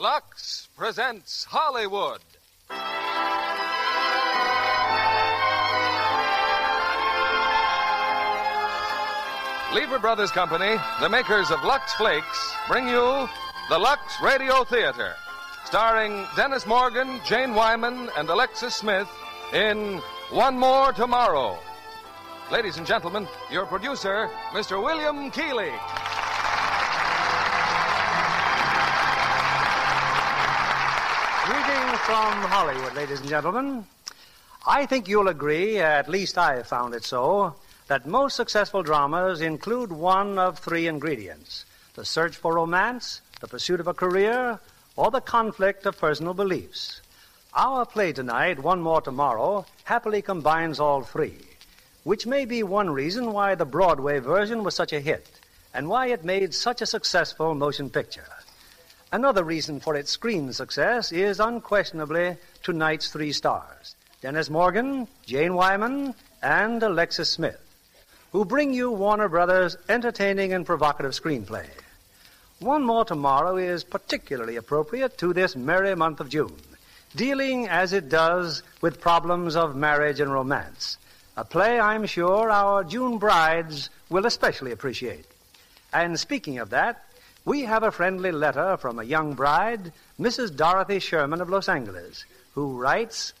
Lux presents Hollywood. Lever Brothers Company, the makers of Lux Flakes, bring you the Lux Radio Theater, starring Dennis Morgan, Jane Wyman, and Alexis Smith in One More Tomorrow. Ladies and gentlemen, your producer, Mr. William Keighley. From Hollywood, ladies and gentlemen. I think you'll agree, at least I have found it so, that most successful dramas include one of three ingredients the search for romance, the pursuit of a career, or the conflict of personal beliefs. Our play tonight, One More Tomorrow, happily combines all three, which may be one reason why the Broadway version was such a hit and why it made such a successful motion picture. Another reason for its screen success is unquestionably tonight's three stars Dennis Morgan, Jane Wyman, and Alexis Smith, who bring you Warner Brothers' entertaining and provocative screenplay. One More Tomorrow is particularly appropriate to this merry month of June, dealing as it does with problems of marriage and romance. A play I'm sure our June brides will especially appreciate. And speaking of that, we have a friendly letter from a young bride, Mrs. Dorothy Sherman of Los Angeles, who writes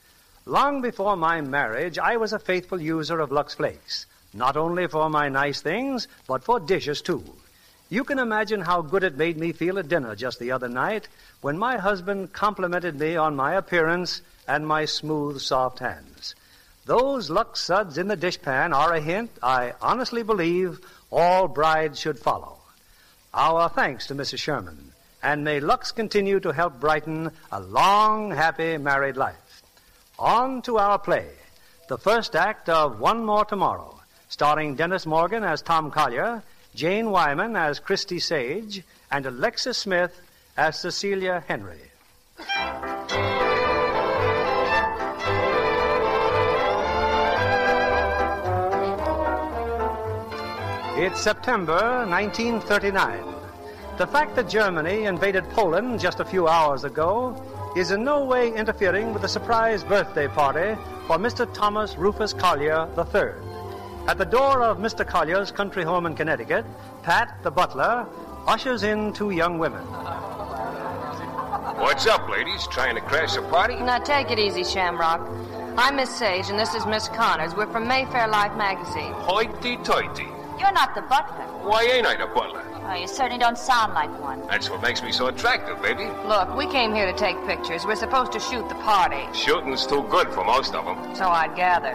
Long before my marriage, I was a faithful user of Lux Flakes, not only for my nice things, but for dishes too. You can imagine how good it made me feel at dinner just the other night when my husband complimented me on my appearance and my smooth, soft hands. Those Lux suds in the dishpan are a hint I honestly believe all brides should follow. Our thanks to Mrs. Sherman, and may Lux continue to help brighten a long, happy married life. On to our play, the first act of One More Tomorrow, starring Dennis Morgan as Tom Collier, Jane Wyman as Christie Sage, and Alexis Smith as Cecilia Henry. It's September 1939. The fact that Germany invaded Poland just a few hours ago is in no way interfering with the surprise birthday party for Mr. Thomas Rufus Collier III. At the door of Mr. Collier's country home in Connecticut, Pat, the butler, ushers in two young women. What's up, ladies? Trying to crash a party? Now take it easy, Shamrock. I'm Miss Sage, and this is Miss Connors. We're from Mayfair Life magazine. Hoity-toity. You're not the butler. Why ain't I the butler? Oh, you certainly don't sound like one. That's what makes me so attractive, baby. Look, we came here to take pictures. We're supposed to shoot the party. Shooting's too good for most of them. So I'd gather.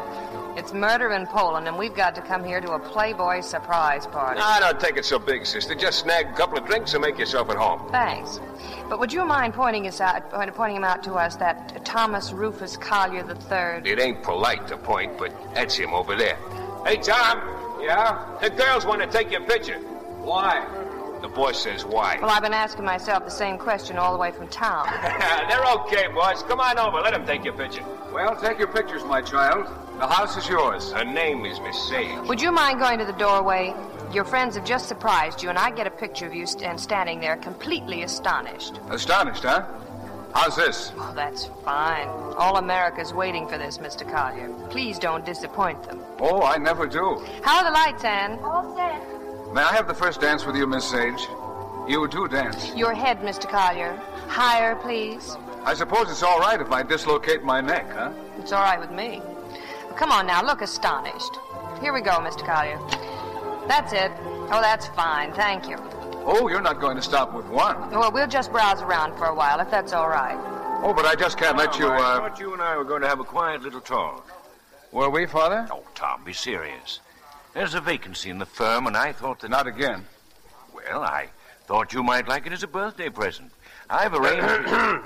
It's murder in Poland, and we've got to come here to a Playboy surprise party. Ah, don't take it so big, sister. Just snag a couple of drinks and make yourself at home. Thanks. But would you mind pointing us out, pointing him out to us, that Thomas Rufus Collier III? It ain't polite to point, but that's him over there. Hey, Tom. Yeah? The girls want to take your picture. Why? The boy says why. Well, I've been asking myself the same question all the way from town. They're okay, boys. Come on over. Let them take your picture. Well, take your pictures, my child. The house is yours. Her name is Miss Sage. Would you mind going to the doorway? Your friends have just surprised you, and I get a picture of you st- standing there completely astonished. Astonished, huh? How's this? Oh, that's fine. All America's waiting for this, Mr. Collier. Please don't disappoint them. Oh, I never do. How are the lights, Anne? All set. May I have the first dance with you, Miss Sage? You do dance. Your head, Mr. Collier. Higher, please. I suppose it's all right if I dislocate my neck, huh? It's all right with me. Well, come on now, look astonished. Here we go, Mr. Collier. That's it. Oh, that's fine. Thank you. Oh, you're not going to stop with one. Well, we'll just browse around for a while, if that's all right. Oh, but I just can't let you, I uh. thought you and I were going to have a quiet little talk. Were we, Father? Oh, Tom, be serious. There's a vacancy in the firm, and I thought that. Not again. Well, I thought you might like it as a birthday present. I've arranged.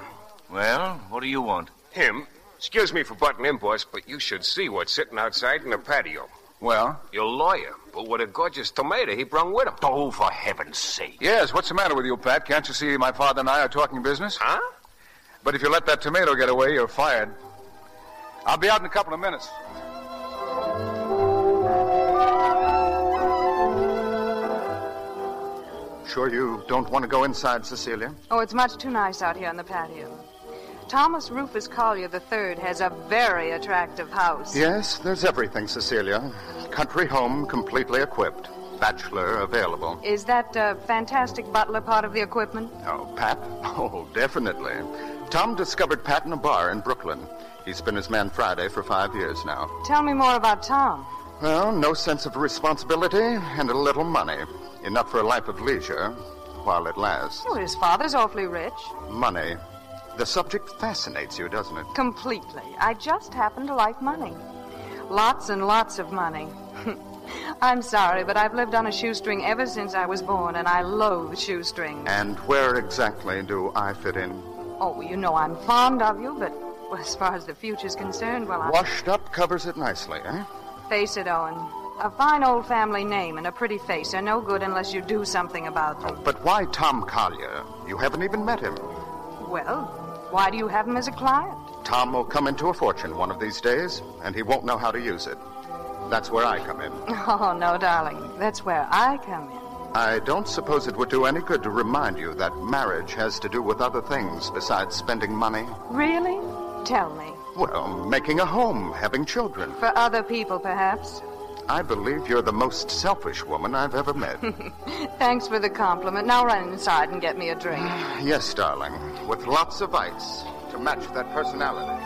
well, what do you want? Him? Excuse me for butting in, boss, but you should see what's sitting outside in the patio. Well? Your lawyer, but what a gorgeous tomato he brung with him. Oh, for heaven's sake. Yes, what's the matter with you, Pat? Can't you see my father and I are talking business? Huh? But if you let that tomato get away, you're fired. I'll be out in a couple of minutes. Sure you don't want to go inside, Cecilia? Oh, it's much too nice out here on the patio. Thomas Rufus Collier III has a very attractive house. Yes, there's everything, Cecilia. Country home, completely equipped. Bachelor available. Is that uh, fantastic butler part of the equipment? Oh, Pat? Oh, definitely. Tom discovered Pat in a bar in Brooklyn. He's been his man Friday for five years now. Tell me more about Tom. Well, no sense of responsibility and a little money. Enough for a life of leisure while it lasts. Oh, his father's awfully rich. Money. The subject fascinates you, doesn't it? Completely. I just happen to like money. Lots and lots of money. I'm sorry, but I've lived on a shoestring ever since I was born, and I loathe shoestrings. And where exactly do I fit in? Oh, you know I'm fond of you, but as far as the future's concerned, well, I... Washed up covers it nicely, eh? Face it, Owen. A fine old family name and a pretty face are no good unless you do something about them. But why Tom Collier? You haven't even met him. Well, why do you have him as a client? Tom will come into a fortune one of these days, and he won't know how to use it. That's where I come in. Oh, no, darling. That's where I come in. I don't suppose it would do any good to remind you that marriage has to do with other things besides spending money. Really? Tell me. Well, making a home, having children. For other people, perhaps. I believe you're the most selfish woman I've ever met. Thanks for the compliment. Now run inside and get me a drink. yes, darling, with lots of ice to match that personality.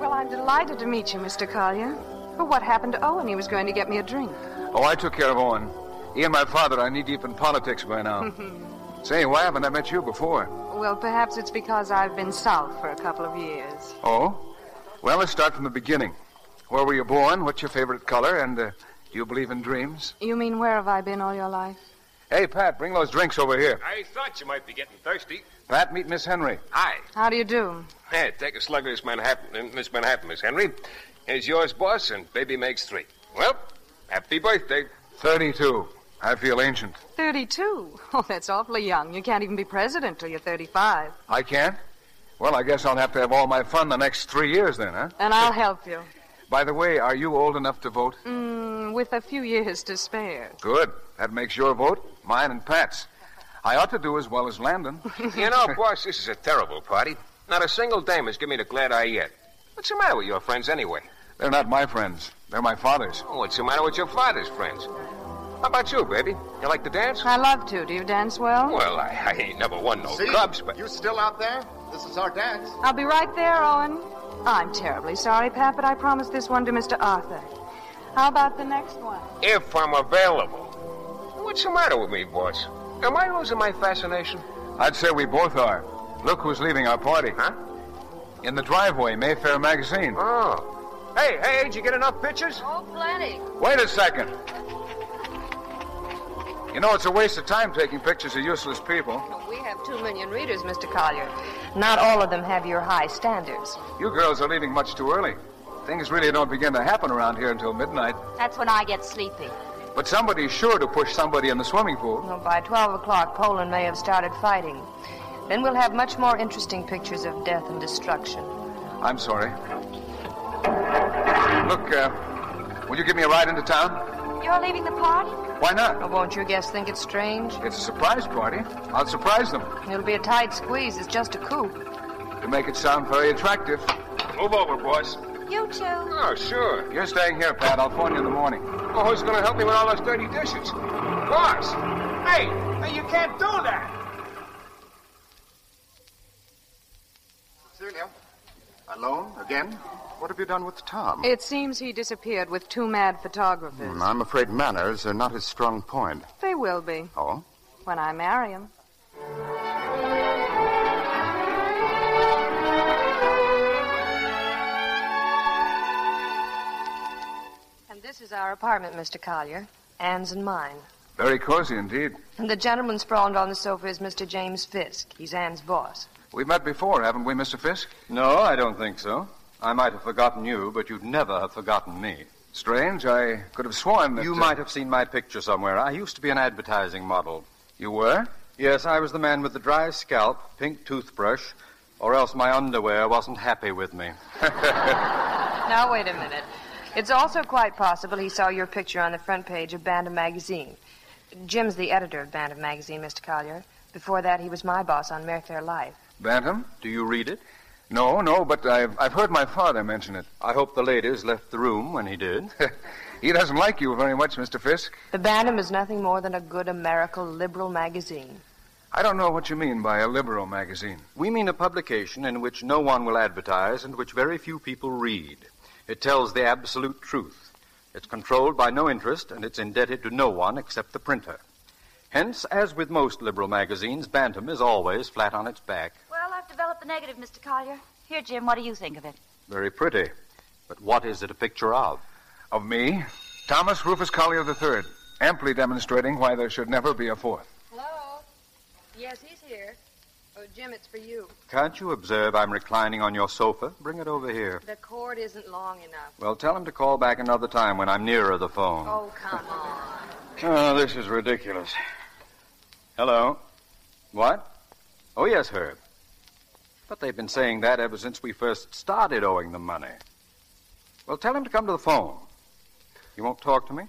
Well, I'm delighted to meet you, Mr. Collier. But what happened to Owen? He was going to get me a drink. Oh, I took care of Owen. He and my father are knee deep in politics by now. Say, why haven't I met you before? Well, perhaps it's because I've been south for a couple of years. Oh? Well, let's start from the beginning. Where were you born? What's your favorite color? And uh, do you believe in dreams? You mean where have I been all your life? Hey, Pat, bring those drinks over here. I thought you might be getting thirsty. Pat, meet Miss Henry. Hi. How do you do? Hey, take a slug of this Manhattan, Miss Manhattan, Miss Henry. Here's yours, boss, and baby makes three. Well, happy birthday. 32. I feel ancient. 32. Oh, that's awfully young. You can't even be president till you're 35. I can't? Well, I guess I'll have to have all my fun the next three years then, huh? And I'll help you. By the way, are you old enough to vote? Mm, with a few years to spare. Good. That makes your vote mine and Pat's. I ought to do as well as Landon. you know, boss, this is a terrible party. Not a single dame has given me the glad eye yet. What's the matter with your friends anyway? They're not my friends. They're my father's. Oh, what's the matter with your father's friends? How about you, baby? You like to dance? I love to. Do you dance well? Well, I, I ain't never won no See? clubs, but. You still out there? This is our dance. I'll be right there, Owen. I'm terribly sorry, Pat, but I promised this one to Mr. Arthur. How about the next one? If I'm available. What's the matter with me, boss? Am I losing my fascination? I'd say we both are. Look who's leaving our party. Huh? In the driveway, Mayfair Magazine. Oh. Hey, hey, did you get enough pictures? Oh, plenty. Wait a second. You know, it's a waste of time taking pictures of useless people. We have two million readers, Mr. Collier. Not all of them have your high standards. You girls are leaving much too early. Things really don't begin to happen around here until midnight. That's when I get sleepy. But somebody's sure to push somebody in the swimming pool. Well, by 12 o'clock, Poland may have started fighting. Then we'll have much more interesting pictures of death and destruction. I'm sorry. Look, uh, will you give me a ride into town? You're leaving the party? Why not? Oh, won't your guests think it's strange? It's a surprise party. I'll surprise them It'll be a tight squeeze. It's just a coup. to make it sound very attractive. Move over, boys. You too. Oh, sure. You're staying here, Pat. I'll phone you in the morning. Oh, who's going to help me with all those dirty dishes? Boss! Hey, hey, you can't do that! Cecilia? Alone? Again? What have you done with Tom? It seems he disappeared with two mad photographers. Hmm, I'm afraid manners are not his strong point. They will be Oh? when I marry him. And this is our apartment, Mr. Collier. Anne's and mine. Very cozy indeed. And the gentleman sprawled on the sofa is Mr. James Fisk. He's Anne's boss. We've met before, haven't we, Mr. Fisk? No, I don't think so. I might have forgotten you, but you'd never have forgotten me. Strange. I could have sworn that. You uh, might have seen my picture somewhere. I used to be an advertising model. You were? Yes, I was the man with the dry scalp, pink toothbrush, or else my underwear wasn't happy with me. Now, wait a minute. It's also quite possible he saw your picture on the front page of Bantam magazine. Jim's the editor of Bantam magazine, Mr. Collier. Before that, he was my boss on Mayfair Life. Bantam, do you read it? No, no, but I've, I've heard my father mention it. I hope the ladies left the room when he did. he doesn't like you very much, Mr. Fisk. The Bantam is nothing more than a good American liberal magazine. I don't know what you mean by a liberal magazine. We mean a publication in which no one will advertise and which very few people read. It tells the absolute truth. It's controlled by no interest, and it's indebted to no one except the printer. Hence, as with most liberal magazines, Bantam is always flat on its back. Well, I've developed the negative, Mr. Collier. Here, Jim, what do you think of it? Very pretty. But what is it a picture of? Of me, Thomas Rufus Collier III, amply demonstrating why there should never be a fourth. Hello? Yes, he's here. Oh, Jim, it's for you. Can't you observe I'm reclining on your sofa? Bring it over here. The cord isn't long enough. Well, tell him to call back another time when I'm nearer the phone. Oh, come on. Oh, this is ridiculous. Hello? What? Oh, yes, Herb. But they've been saying that ever since we first started owing them money. Well, tell him to come to the phone. You won't talk to me?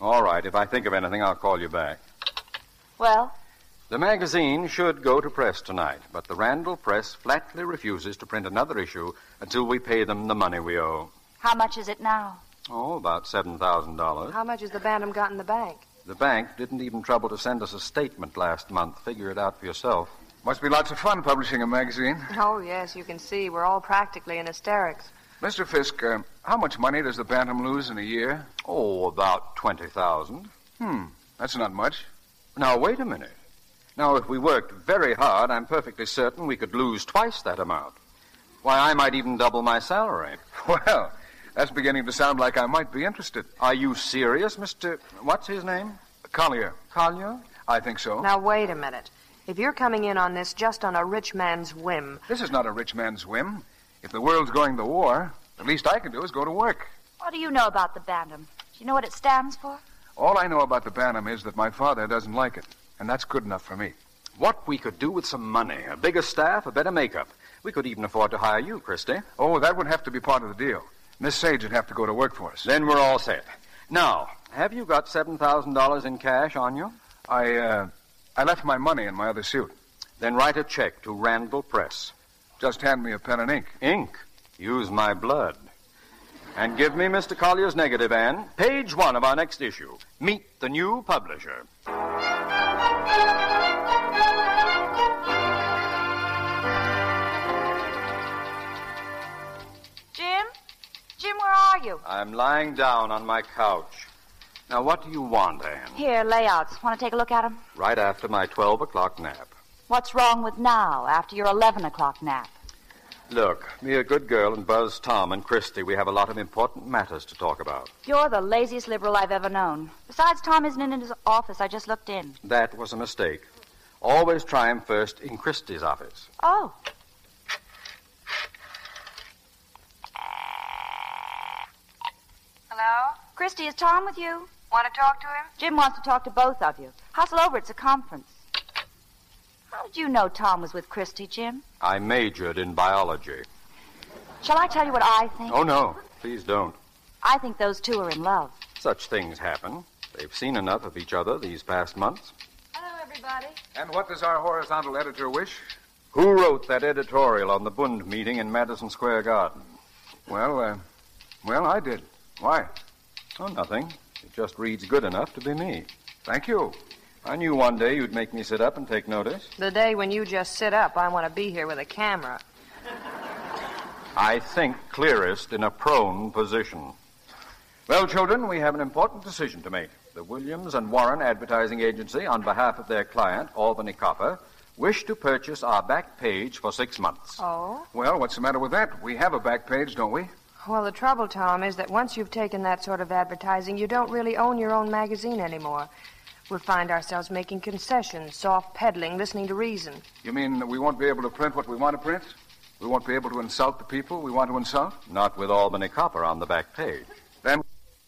All right. If I think of anything, I'll call you back. Well, The magazine should go to press tonight, but the Randall Press flatly refuses to print another issue until we pay them the money we owe. how much is it now? Oh, about $7,000. How much has the Bantam got in the bank? The bank didn't even trouble to send us a statement last month. Figure it out for yourself. Must be lots of fun publishing a magazine. Oh, yes, you can see. We're all practically in hysterics. Mr. Fisk, uh, how much money does the Bantam lose in a year? Oh, about 20000 Hmm, that's not much. Now, wait a minute. Now, if we worked very hard, I'm perfectly certain we could lose twice that amount. Why, I might even double my salary. Well, that's beginning to sound like I might be interested. Are you serious, Mr. What's his name? Collier, Collier? I think so. Now, wait a minute. If you're coming in on this just on a rich man's whim, This is not a rich man's whim. If the world's going to war, the least I can do is go to work. What do you know about the Bantam? Do you know what it stands for? All I know about the Bantam is that my father doesn't like it, and that's good enough for me. What we could do with some money, a bigger staff, a better makeup. We could even afford to hire you, Christie. Oh, that would have to be part of the deal. Miss Sage would have to go to work for us. Then we're all set. Now, have you got $7,000 in cash on you? I, uh, I left my money in my other suit. Then write a check to Randall Press. Just hand me a pen and ink. Ink. Use my blood. And give me Mr. Collier's negative, Anne. Page one of our next issue. Meet the new publisher. Jim? Jim, where are you? I'm lying down on my couch. Now, what do you want, Anne? Here, layouts. Want to take a look at 'em? Right after my 12 o'clock nap. What's wrong with now, after your 11 o'clock nap? Look, be a good girl and buzz Tom and Christie. We have a lot of important matters to talk about. You're the laziest liberal I've ever known. Besides, Tom isn't in his office. I just looked in. That was a mistake. Always try him first in Christie's office. Oh. Hello? Christie, is Tom with you? Want to talk to him? Jim wants to talk to both of you. Hustle over. It's a conference. How did you know Tom was with Christie, Jim? I majored in biology. Shall I tell you what I think? Oh, no. Please don't. I think those two are in love. Such things happen. They've seen enough of each other these past months. Hello, everybody. And what does our horizontal editor wish? Who wrote that editorial on the Bund meeting in Madison Square Garden? Well, uh, well, I did. Why? Oh, nothing. It just reads good enough to be me. Thank you. I knew one day you'd make me sit up and take notice. The day when you just sit up, I want to be here with a camera. I think clearest in a prone position. Well, children, we have an important decision to make. The Williams and Warren Advertising Agency, on behalf of their client, Albany Copper, wish to purchase our back page for six months. Oh? Well, what's the matter with that? We have a back page, don't we? Well, the trouble, Tom, is that once you've taken that sort of advertising, you don't really own your own magazine anymore. We'll find ourselves making concessions, soft peddling, listening to reason. You mean that we won't be able to print what we want to print? We won't be able to insult the people we want to insult? Not with Albany Copper on the back page. Then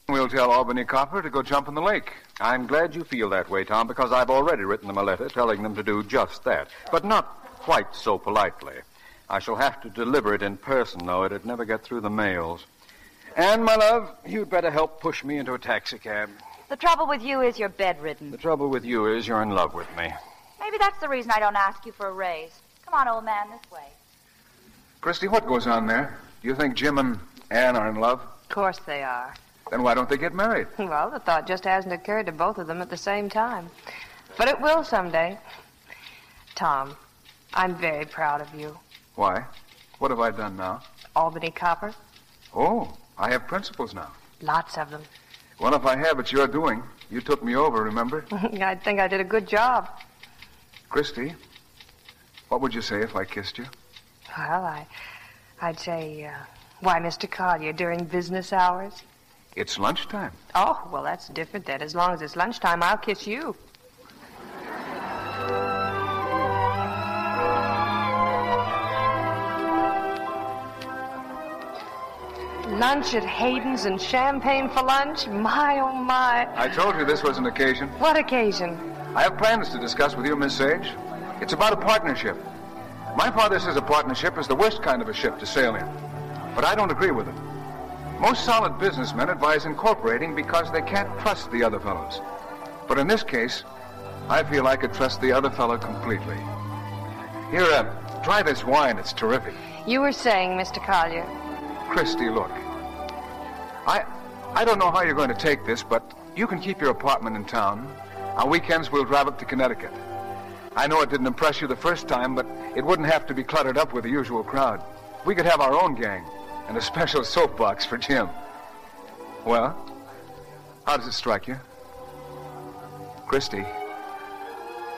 we'll tell Albany Copper to go jump in the lake. I'm glad you feel that way, Tom, because I've already written them a letter telling them to do just that. But not quite so politely. I shall have to deliver it in person, though. It'd never get through the mails. And, my love, you'd better help push me into a taxicab. The trouble with you is you're bedridden. The trouble with you is you're in love with me. Maybe that's the reason I don't ask you for a raise. Come on, old man, this way. Christie, what goes on there? Do you think Jim and Anne are in love? Of course they are. Then why don't they get married? Well, the thought just hasn't occurred to both of them at the same time. But it will someday. Tom, I'm very proud of you. Why? What have I done now? Albany Copper, Oh, I have principles now. lots of them. Well, if I have, it's your doing. You took me over, remember? I think I did a good job. Christie, what would you say if I kissed you? Well, I, I'd say, uh, why, Mr. Collier, during business hours? It's lunchtime. Oh, well, that's different then. As long as it's lunchtime, I'll kiss you. Lunch at Hayden's and champagne for lunch? My, oh, my. I told you this was an occasion. What occasion? I have plans to discuss with you, Miss Sage. It's about a partnership. My father says a partnership is the worst kind of a ship to sail in. But I don't agree with it. Most solid businessmen advise incorporating because they can't trust the other fellows. But in this case, I feel I could trust the other fellow completely. Here, uh, try this wine. It's terrific. You were saying, Mr. Collier. Christie, look. I I don't know how you're going to take this, but you can keep your apartment in town. On weekends, we'll drive up to Connecticut. I know it didn't impress you the first time, but it wouldn't have to be cluttered up with the usual crowd. We could have our own gang and a special soapbox for Jim. Well, how does it strike you? Christie,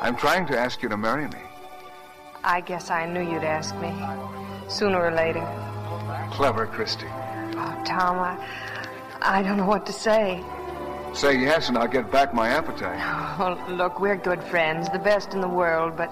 I'm trying to ask you to marry me. I guess I knew you'd ask me. Sooner or later. Clever, Christie. Oh, Tom, I, I don't know what to say. Say yes, and I'll get back my appetite. Oh, look, we're good friends, the best in the world, but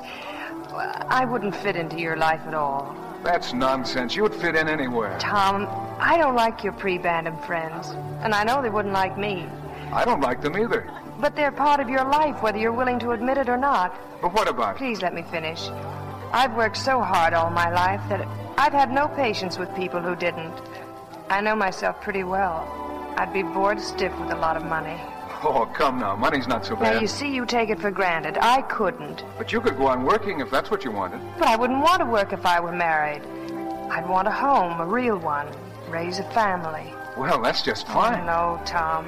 I wouldn't fit into your life at all. That's nonsense. You would fit in anywhere. Tom, I don't like your pre-Bantam friends, and I know they wouldn't like me. I don't like them either. But they're part of your life, whether you're willing to admit it or not. But what about it? Please let me finish. I've worked so hard all my life that I've had no patience with people who didn't. I know myself pretty well. I'd be bored stiff with a lot of money. Oh, come now. Money's not so bad. Now, you see, you take it for granted. I couldn't. But you could go on working if that's what you wanted. But I wouldn't want to work if I were married. I'd want a home, a real one, raise a family. Well, that's just Oh, fine. no, Tom.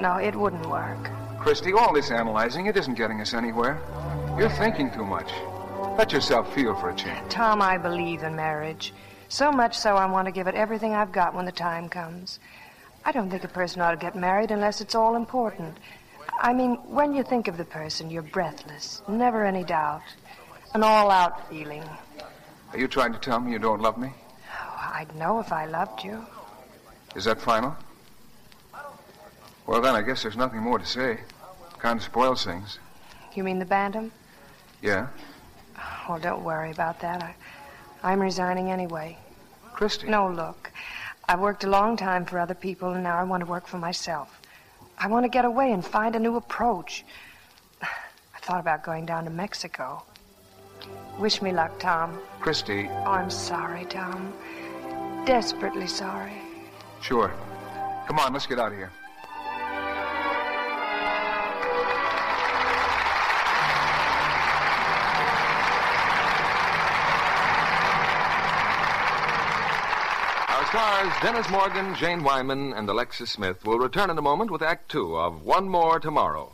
No, it wouldn't work. Christie, all this analyzing, it isn't getting us anywhere. You're thinking too much. Let yourself feel for a change. Tom, I believe in marriage. So much so I want to give it everything I've got when the time comes. I don't think a person ought to get married unless it's all important. I mean, when you think of the person, you're breathless, never any doubt. An all out feeling. Are you trying to tell me you don't love me? Oh, I'd know if I loved you. Is that final? Well, then I guess there's nothing more to say. Kind of spoils things. You mean the Bantam? Yeah? Well, don't worry about that. I, I'm resigning anyway. Christie. No, look. I've worked a long time for other people, and now I want to work for myself. I want to get away and find a new approach. I thought about going down to Mexico. Wish me luck, Tom. Christie, Oh, I'm sorry, Tom. Desperately sorry. sure. Come on, let's get out of here. Stars, Dennis Morgan, Jane Wyman, and Alexis Smith, will return in a moment with Act Two of One More Tomorrow.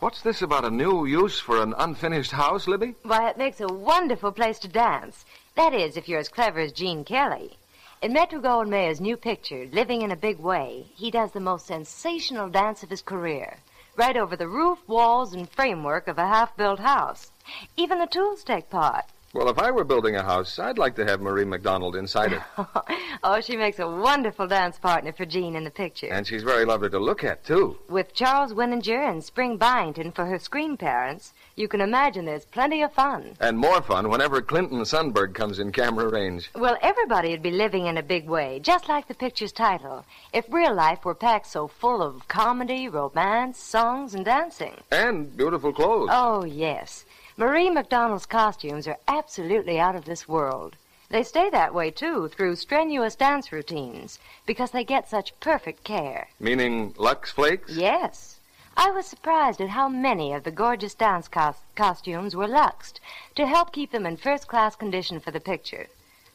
What's this about a new use for an unfinished house, Libby? Why, it makes a wonderful place to dance. That is, if you're as clever as Gene Kelly. In Metro Goldwyn Mayer's new picture, Living in a Big Way, he does the most sensational dance of his career. Right over the roof, walls, and framework of a half-built house. Even the tools take part. Well, if I were building a house, I'd like to have Marie McDonald inside it. oh, she makes a wonderful dance partner for Gene in the picture. and she's very lovely to look at, too. With Charles Winninger and Spring Byington for her screen parents, you can imagine there's plenty of fun. And more fun whenever Clinton Sundberg comes in camera range. Well, everybody would be living in a big way, just like the picture's title, if real life were packed so full of comedy, romance, songs, and dancing. And beautiful clothes. Oh, yes. Marie McDonald's costumes are absolutely out of this world. They stay that way, too, through strenuous dance routines, because they get such perfect care. Meaning Lux Flakes? Yes. I was surprised at how many of the gorgeous dance cos- costumes were luxed to help keep them in first class condition for the picture.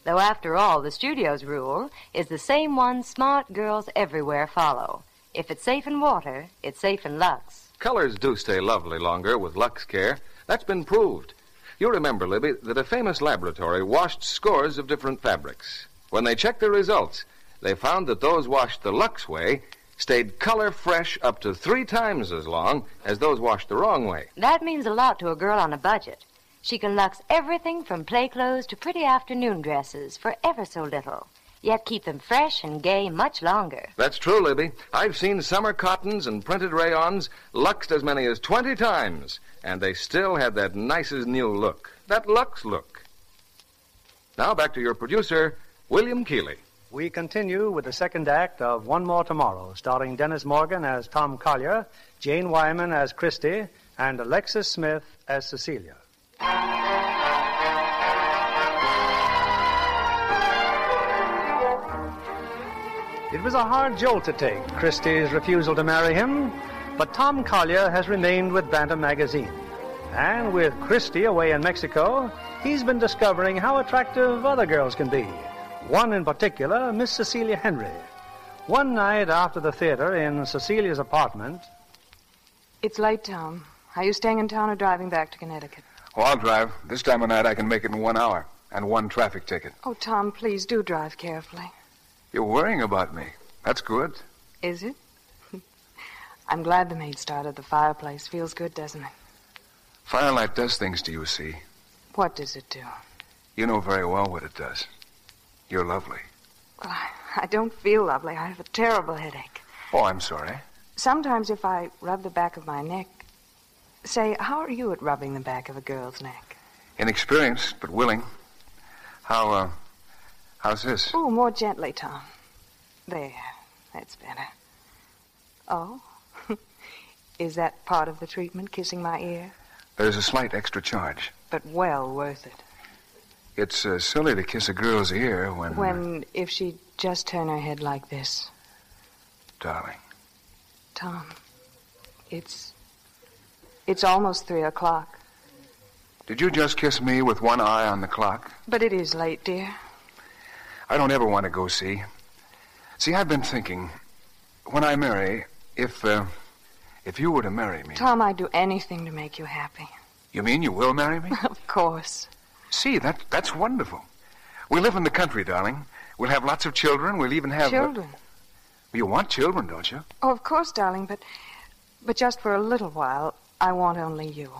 Though, after all, the studio's rule is the same one smart girls everywhere follow. If it's safe in water, it's safe in Lux. Colors do stay lovely longer with Lux Care. That's been proved. You remember, Libby, that a famous laboratory washed scores of different fabrics. When they checked the results, they found that those washed the Lux way stayed color fresh up to three times as long as those washed the wrong way. That means a lot to a girl on a budget. She can lux everything from play clothes to pretty afternoon dresses for ever so little, yet keep them fresh and gay much longer. That's true, Libby. I've seen summer cottons and printed rayons luxed as many as 20 times, and they still had that nice as new look. That Lux look. Now back to your producer, William Keighley. We continue with the second act of One More Tomorrow, starring Dennis Morgan as Tom Collier, Jane Wyman as Christie, and Alexis Smith as Cecilia. It was a hard jolt to take, Christie's refusal to marry him, but Tom Collier has remained with Bantam magazine. And with Christie away in Mexico, he's been discovering how attractive other girls can be. One in particular, Miss Cecilia Henry. One night after the theater in Cecilia's apartment, It's late, Tom. Are you staying in town or driving back to Connecticut? Oh, I'll drive. This time of night I can make it in one hour and one traffic ticket. Oh, Tom, please do drive carefully. You're worrying about me. That's good. Is it? I'm glad the maid started the fireplace. Feels good, doesn't it? Firelight does things to you, see. What does it do? You know very well what it does. You're lovely. Well, I, I don't feel lovely. I have a terrible headache. Oh, I'm sorry. Sometimes if I rub the back of my neck. Say, how are you at rubbing the back of a girl's neck? Inexperienced, but willing. How, uh, how's this? Oh, more gently, Tom. There. That's better. Oh? Is that part of the treatment, kissing my ear? There's a slight extra charge. But well worth it. It's uh, silly to kiss a girl's ear when. When, if she'd just turn her head like this. Darling. Tom, it's. It's almost three o'clock. Did you just kiss me with one eye on the clock? But it is late, dear. I don't ever want to go see. See, I've been thinking, when I marry, if, uh, if you were to marry me. Tom, I'd do anything to make you happy. You mean you will marry me? of course. See, that, that's wonderful. We live in the country, darling. We'll have lots of children. We'll even have. Children. you want children, don't you? Oh, of course, darling, but. But just for a little while, I want only you.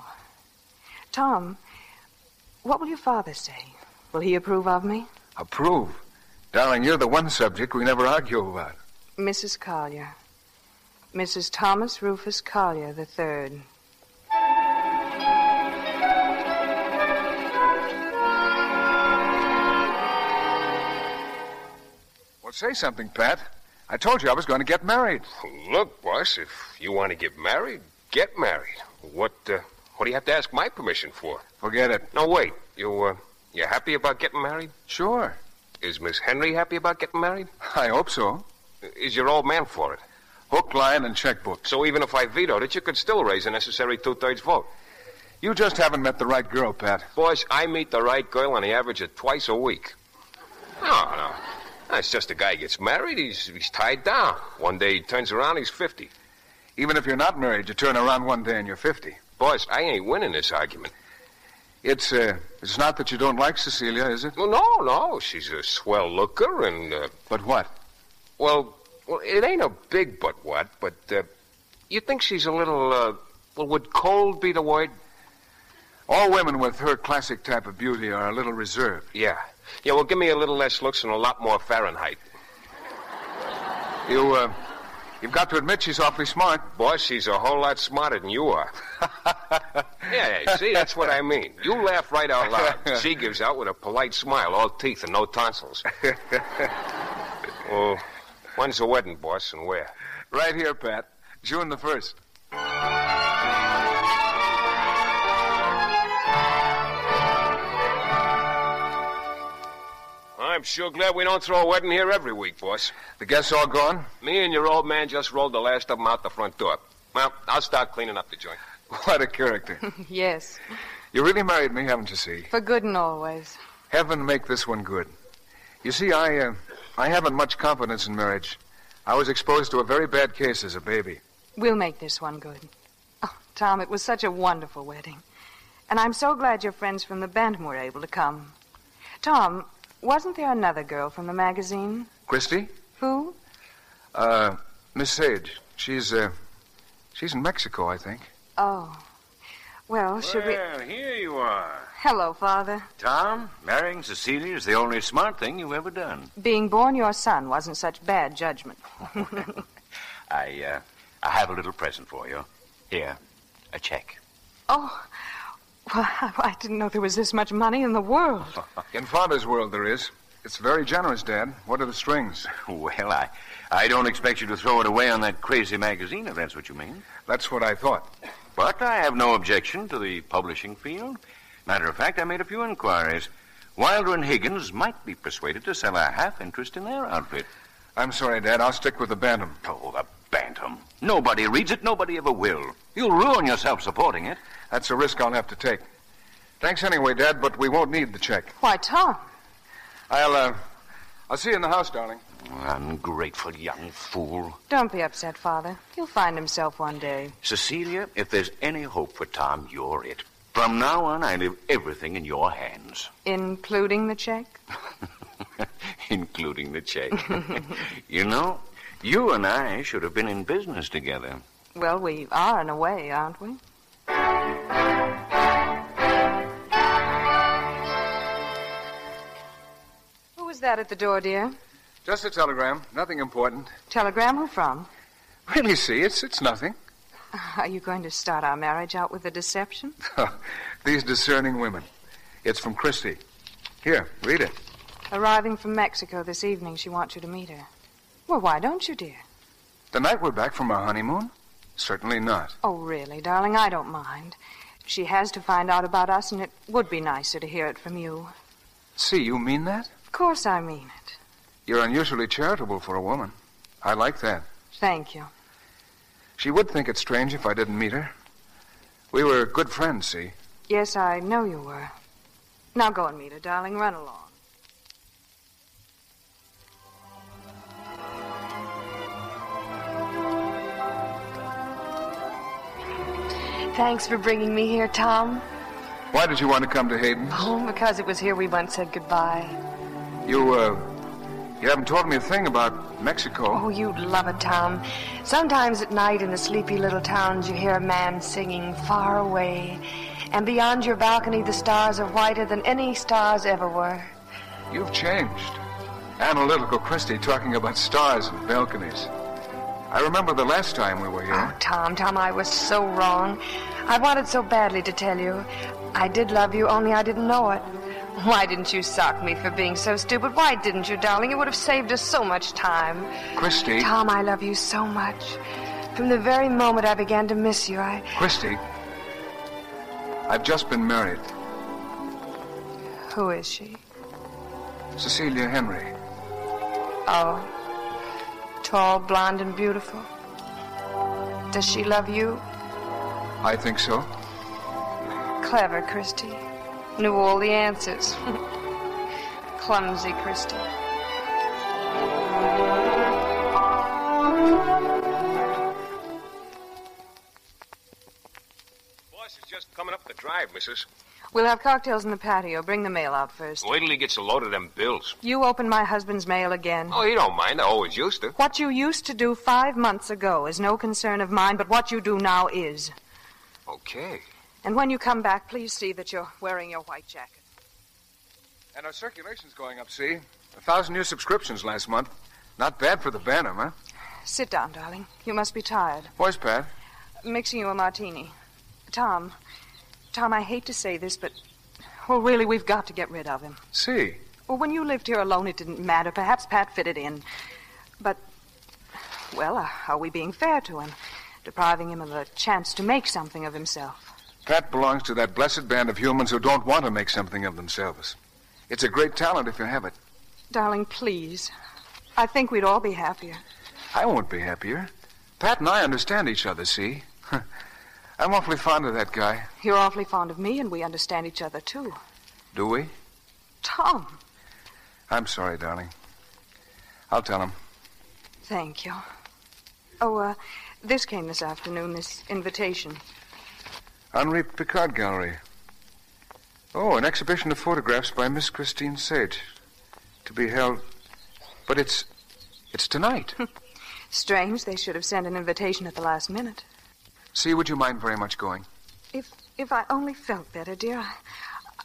Tom, what will your father say? Will he approve of me? Approve. Darling, you're the one subject we never argue about. Mrs. Collier. Mrs. Thomas Rufus Collier the Third. Well, say something, Pat. I told you I was going to get married. Look, boss, if you want to get married, get married. What, uh, what do you have to ask my permission for? Forget it. No, wait. You, uh, you happy about getting married? Sure. Is Miss Henry happy about getting married? I hope so. Is your old man for it? Hook, line, and checkbook. So even if I vetoed it, you could still raise the necessary two-thirds vote. You just haven't met the right girl, Pat. Boys, I meet the right girl on the average of twice a week. No, no. It's just a guy gets married, he's, he's tied down. One day he turns around, he's 50. Even if you're not married, you turn around one day and you're 50. Boys, I ain't winning this argument. It's, uh, it's not that you don't like Cecilia, is it? Well, no, no. She's a swell looker and, uh, But what? well, well, it ain't a big but what, but, uh, you think she's a little, uh, well, would cold be the word? All women with her classic type of beauty are a little reserved. Yeah. Yeah, well, give me a little less looks and a lot more Fahrenheit. You, uh, you've got to admit she's awfully smart. Boy, she's a whole lot smarter than you are. yeah, yeah, see, that's what I mean. You laugh right out loud. She gives out with a polite smile, all teeth and no tonsils. well, oh, when's the wedding, boss, and where? Right here, Pat. June the 1st. I'm sure glad we don't throw a wedding here every week, boss. The guests all gone? Me and your old man just rolled the last of them out the front door. Well, I'll start cleaning up the joint. What a character. yes, you really married me, haven't you, see? for good and always. Heaven make this one good. You see, I, uh, I haven't much confidence in marriage. I was exposed to a very bad case as a baby. We'll make this one good. Oh, Tom, it was such a wonderful wedding. And I'm so glad your friends from the Bantam were able to come. Tom, wasn't there another girl from the magazine? Christie? Who? Uh, Miss Sage. She's, uh, she's in Mexico, I think. Oh. Well, should we. Well, here you are. Hello, Father. Tom, marrying Cecilia is the only smart thing you've ever done. Being born your son wasn't such bad judgment. I, uh, I have a little present for you. Here, a check. Oh, well, I didn't know there was this much money in the world. In Father's world, there is. It's very generous, Dad. What are the strings? Well, I, I don't expect you to throw it away on that crazy magazine, if that's what you mean. That's what I thought. But I have no objection to the publishing field. Matter of fact, I made a few inquiries. Wilder and Higgins might be persuaded to sell a half interest in their outfit. I'm sorry, Dad. I'll stick with the Bantam. Oh, the Bantam. Nobody reads it, nobody ever will. You'll ruin yourself supporting it. That's a risk I'll have to take. Thanks anyway, Dad, but we won't need the check. Why, Tom? I'll, uh, I'll see you in the house, darling. Ungrateful young fool. Don't be upset, Father. He'll find himself one day. Cecilia, if there's any hope for Tom, you're it. From now on, I leave everything in your hands, Including the check? including the check. you know, you and I should have been in business together. Well, we are in a way, aren't we? Who was that at the door, dear? Just a telegram. Nothing important. Telegram? Who from? Really, see, it's, it's nothing. Are you going to start our marriage out with a deception? These discerning women. It's from Christie. Here, read it. Arriving from Mexico this evening, she wants you to meet her. Well, why don't you, dear? The night we're back from our honeymoon? Certainly not. Oh, really, darling, I don't mind. She has to find out about us, and it would be nicer to hear it from you. See, you mean that? Of course I mean it. You're unusually charitable for a woman. I like that. Thank you. She would think it strange if I didn't meet her. We were good friends, see? Yes, I know you were. Now go and meet her, darling. Run along. Thanks for bringing me here, Tom. Why did you want to come to Hayden? Oh, because it was here we once said goodbye. You, uh, you haven't told me a thing about Mexico. Oh, you'd love it, Tom. Sometimes at night in the sleepy little towns, you hear a man singing far away. And beyond your balcony, the stars are whiter than any stars ever were. You've changed. Analytical Christie talking about stars and balconies. I remember the last time we were here. Oh, Tom, Tom, I was so wrong. I wanted so badly to tell you. I did love you, only I didn't know it. Why didn't you sock me for being so stupid? Why didn't you, darling? It would have saved us so much time. Christie. Tom, I love you so much. From the very moment I began to miss you, I. Christie. I've just been married. Who is she? Cecilia Henry. Oh. Tall, blonde, and beautiful. Does she love you? I think so. Clever, Christie. Knew all the answers. Clumsy, Christie. Boss is just coming up the drive, missus. We'll have cocktails in the patio. Bring the mail out first. Wait till he gets a load of them bills. You open my husband's mail again. Oh, he don't mind. I always used to. What you used to do five months ago is no concern of mine, but what you do now is. Okay. And when you come back, please see that you're wearing your white jacket. And our circulation's going up, see? A thousand new subscriptions last month. Not bad for the Bantam, huh? Sit down, darling. You must be tired. Where's Pat? Mixing you a martini. Tom, Tom, I hate to say this, but. Well, really, we've got to get rid of him. See. Well, when you lived here alone, it didn't matter. Perhaps Pat fitted in. But, well, uh, are we being fair to him? Depriving him of a chance to make something of himself. Pat belongs to that blessed band of humans who don't want to make something of themselves. It's a great talent if you have it. Darling, please. I think we'd all be happier. I won't be happier. Pat and I understand each other, see? I'm awfully fond of that guy. You're awfully fond of me, and we understand each other, too. Do we? Tom, I'm sorry, darling. I'll tell him. thank you. Oh, uh, this came this afternoon, this invitation. Henri Picard Gallery. Oh, an exhibition of photographs by Miss Christine Sage. To be held. But it's. It's tonight. Strange they should have sent an invitation at the last minute. See, would you mind very much going? If if I only felt better, dear. I,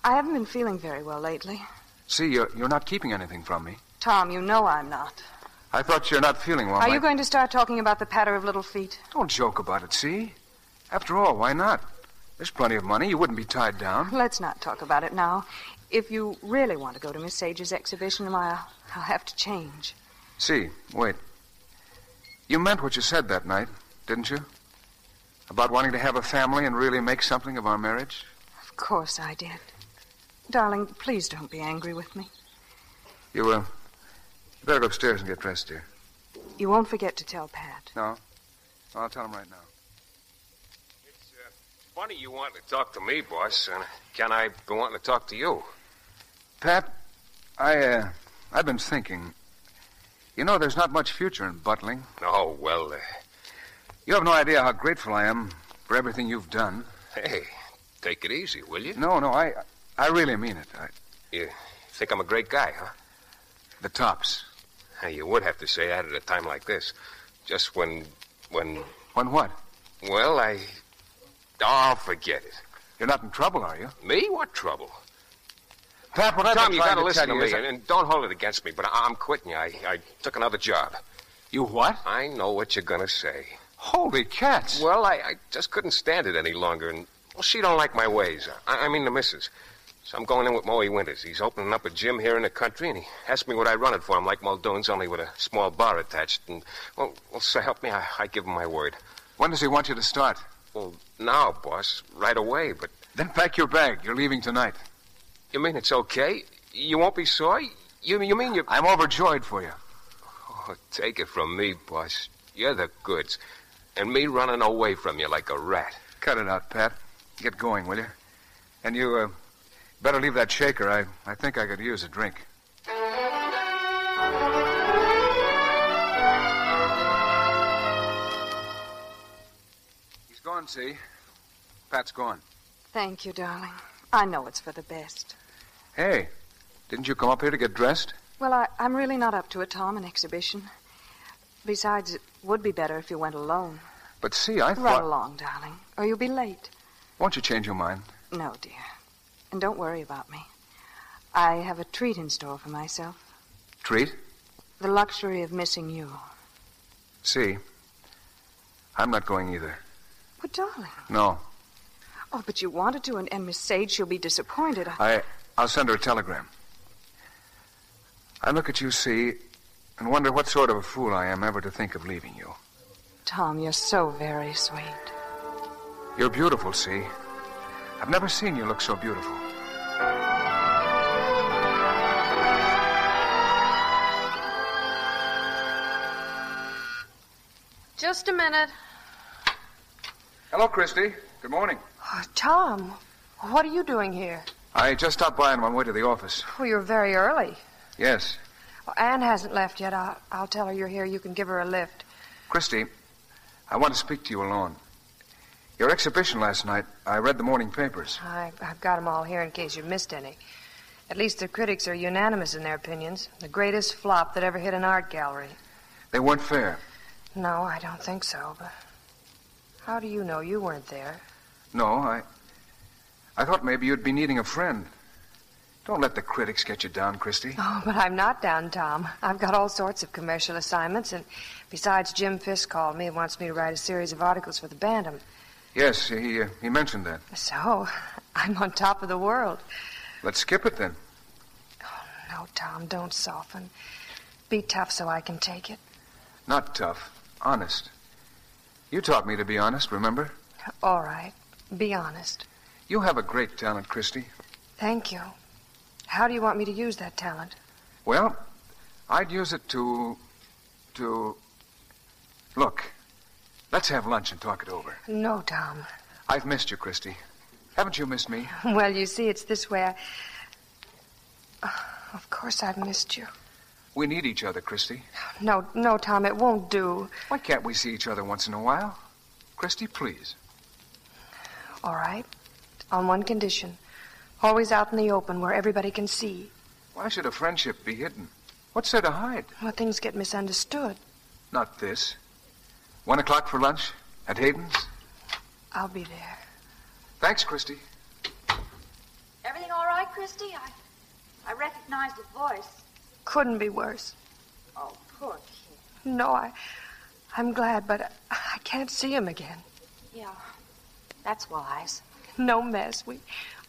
I haven't been feeling very well lately. See, you're, you're not keeping anything from me. Tom, you know I'm not. I thought you're not feeling well. Are my- you going to start talking about the patter of little feet? Don't joke about it, see? After all, why not? There's plenty of money. You wouldn't be tied down. Let's not talk about it now. If you really want to go to Miss Sage's exhibition, I'll, I'll have to change. See, wait. You meant what you said that night, didn't you? About wanting to have a family and really make something of our marriage? Of course I did. Darling, please don't be angry with me. You, uh, you better go upstairs and get dressed, dear. You won't forget to tell Pat. No? I'll tell him right now. Funny you want to talk to me, boss. And can I be wanting to talk to you? Pat, I, uh, I've been thinking. You know, there's not much future in buttling. Oh, well, uh, You have no idea how grateful I am for everything you've done. hey, take it easy, will you? No, no, I, I really mean it. I, You think I'm a great guy, huh? the tops. Hey, you would have to say that at a time like this. Just when, when, When what? well, I. Oh, forget it. You're not in trouble, are you? Me? What trouble? Pat, what I've Tom, been you trying gotta to listen to me, and, and don't hold it against me, but I, I'm quitting you. I, I took another job. You what? I know what you're gonna say. Holy cats. Well, I, I just couldn't stand it any longer, and well, she don't like my ways. I, I mean the missus. So I'm going in with Moe Winters. He's opening up a gym here in the country, and he asked me would I run it for him, like Muldoon's, only with a small bar attached. And well, well, so help me, I, I give him my word. When does he want you to start? Well, now, boss, right away. But Then pack your bag. You're leaving tonight. you mean it's okay? You won't be sorry? You, you mean you? I'm overjoyed for you. Oh, take it from me, boss. You're the goods, and me running away from you like a rat. Cut it out, Pat. Get going, will you? And you, uh, better leave that shaker. I, I think I could use a drink. He's gone, see? Pat's gone. Thank you, darling. I know it's for the best. Hey, didn't you come up here to get dressed? Well, I, I'm really not up to it, Tom, an exhibition. Besides, it would be better if you went alone. But see, I Run thought. along, darling, or you'll be late. Won't you change your mind? No, dear. And don't worry about me. I have a treat in store for myself. Treat? The luxury of missing you. See, I'm not going either. But, darling. No, Oh, but you wanted to, and, and Miss Sage, she'll be disappointed. I... I, I'll send her a telegram. I look at you, see, and wonder what sort of a fool I am ever to think of leaving you. Tom, you're so very sweet. You're beautiful, see. I've never seen you look so beautiful. Just a minute. Hello, Christie. Good morning. Oh, Tom, what are you doing here? I just stopped by on my way to the office. Well, you're very early. Yes. Well, Anne hasn't left yet. I'll, I'll tell her you're here. You can give her a lift. Christie, I want to speak to you alone. Your exhibition last night, I read the morning papers. I, I've them all here in case you missed any. At least the critics are unanimous in their opinions. The greatest flop that ever hit an art gallery. They weren't fair. No, I don't think so, but how do you know you weren't there? No, I. I thought maybe you'd be needing a friend. Don't let the critics get you down, Christie. Oh, but I'm not down, Tom. I've got all sorts of commercial assignments, and besides, Jim Fisk called me and wants me to write a series of articles for the Bantam. Yes, he uh, he mentioned that. So, I'm on top of the world. Let's skip it then. No, Tom, don't soften. Be tough so I can take it. Not tough, honest. You taught me to be honest, remember? All right. Be honest. You have a great talent, Christie. Thank you. How do you want me to use that talent? Well, I'd use it to. to. Look, let's have lunch and talk it over. No, Tom. I've missed you, Christie. Haven't you missed me? Well, you see, it's this way. I... Oh, of course I've missed you. We need each other, Christie. No, no, Tom, it won't do. Why can't we see each other once in a while? Christie, please. All right. On one condition. Always out in the open where everybody can see. Why should a friendship be hidden? What's there to hide? Well, things get misunderstood. Not this. One o'clock for lunch at Hayden's? I'll be there. Thanks, Christie. Everything all right, Christie? I, I recognized his voice. Couldn't be worse. Oh, poor kid. No, I, I'm glad, but I can't see him again. Yeah, that's wise. No mess. We,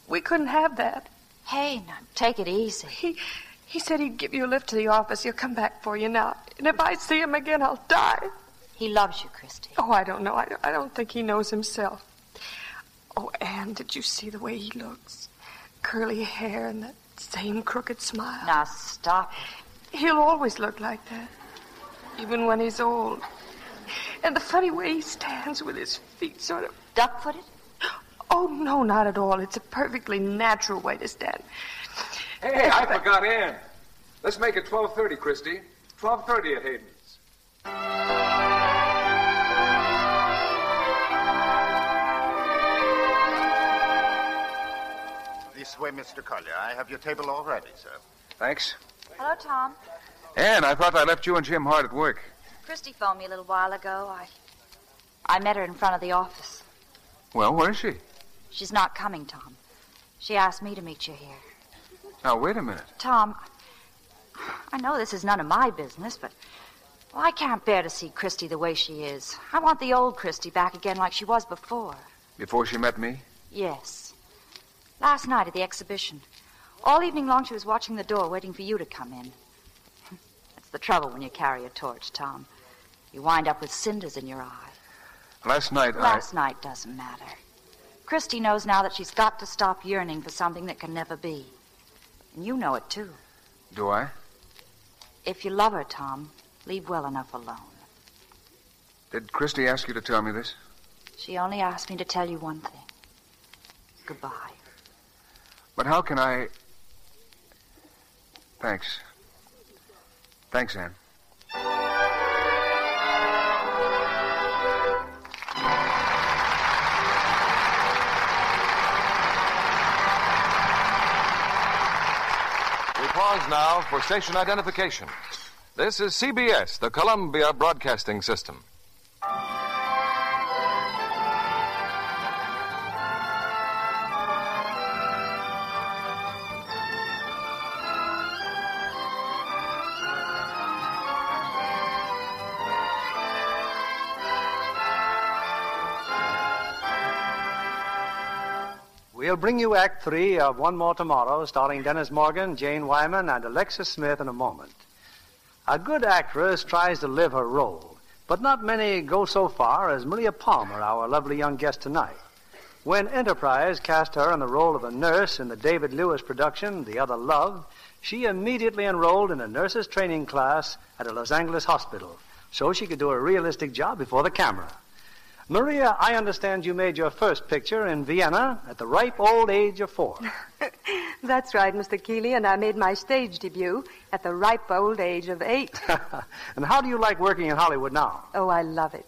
we couldn't have that. Hey, now take it easy. He, he said he'd give you a lift to the office. He'll come back for you now. And if I see him again, I'll die. He loves you, Christie. Oh, I don't know. I don't, I don't think he knows himself. Oh, Anne, did you see the way he looks? Curly hair and that same crooked smile. Now stop. He'll always look like that, even when he's old. And the funny way he stands with his feet sort of duck-footed. Oh no, not at all. It's a perfectly natural way to stand. Hey, I forgot Anne. Let's make it twelve thirty, Christie. Twelve thirty at Hayden's. This way, Mr. Collier. I have your table all ready, sir. Thanks. Hello, Tom. Anne, I thought I left you and Jim hard at work. Christie phoned me a little while ago. I, I met her in front of the office. Well, where is she? She's not coming, Tom. She asked me to meet you here. Now, wait a minute. Tom, I know this is none of my business, but well, I can't bear to see Christie the way she is. I want the old Christie back again like she was before. Before she met me? Yes. Last night at the exhibition. All evening long she was watching the door, waiting for you to come in. That's the trouble when you carry a torch, Tom. You wind up with cinders in your eye. Last night, Last I... night doesn't matter. Christie knows now that she's got to stop yearning for something that can never be. And you know it, too. Do I? If you love her, Tom, leave well enough alone. Did Christie ask you to tell me this? She only asked me to tell you one thing. Goodbye. But how can I. Thanks. Thanks, Anne. We pause now for station identification. This is CBS, the Columbia Broadcasting System. Bring you Act Three of One More Tomorrow, starring Dennis Morgan, Jane Wyman, and Alexis Smith in a moment. A good actress tries to live her role, but not many go so far as Maria Palmer, our lovely young guest tonight. When Enterprise cast her in the role of a nurse in the David Lewis production, The Other Love, she immediately enrolled in a nurse's training class at a Los Angeles hospital so she could do a realistic job before the camera. Maria, I understand you made your first picture in Vienna at the ripe old age of four. That's right, Mr. Keighley, and I made my stage debut at the ripe old age of eight. and how do you like working in Hollywood now? Oh, I love it.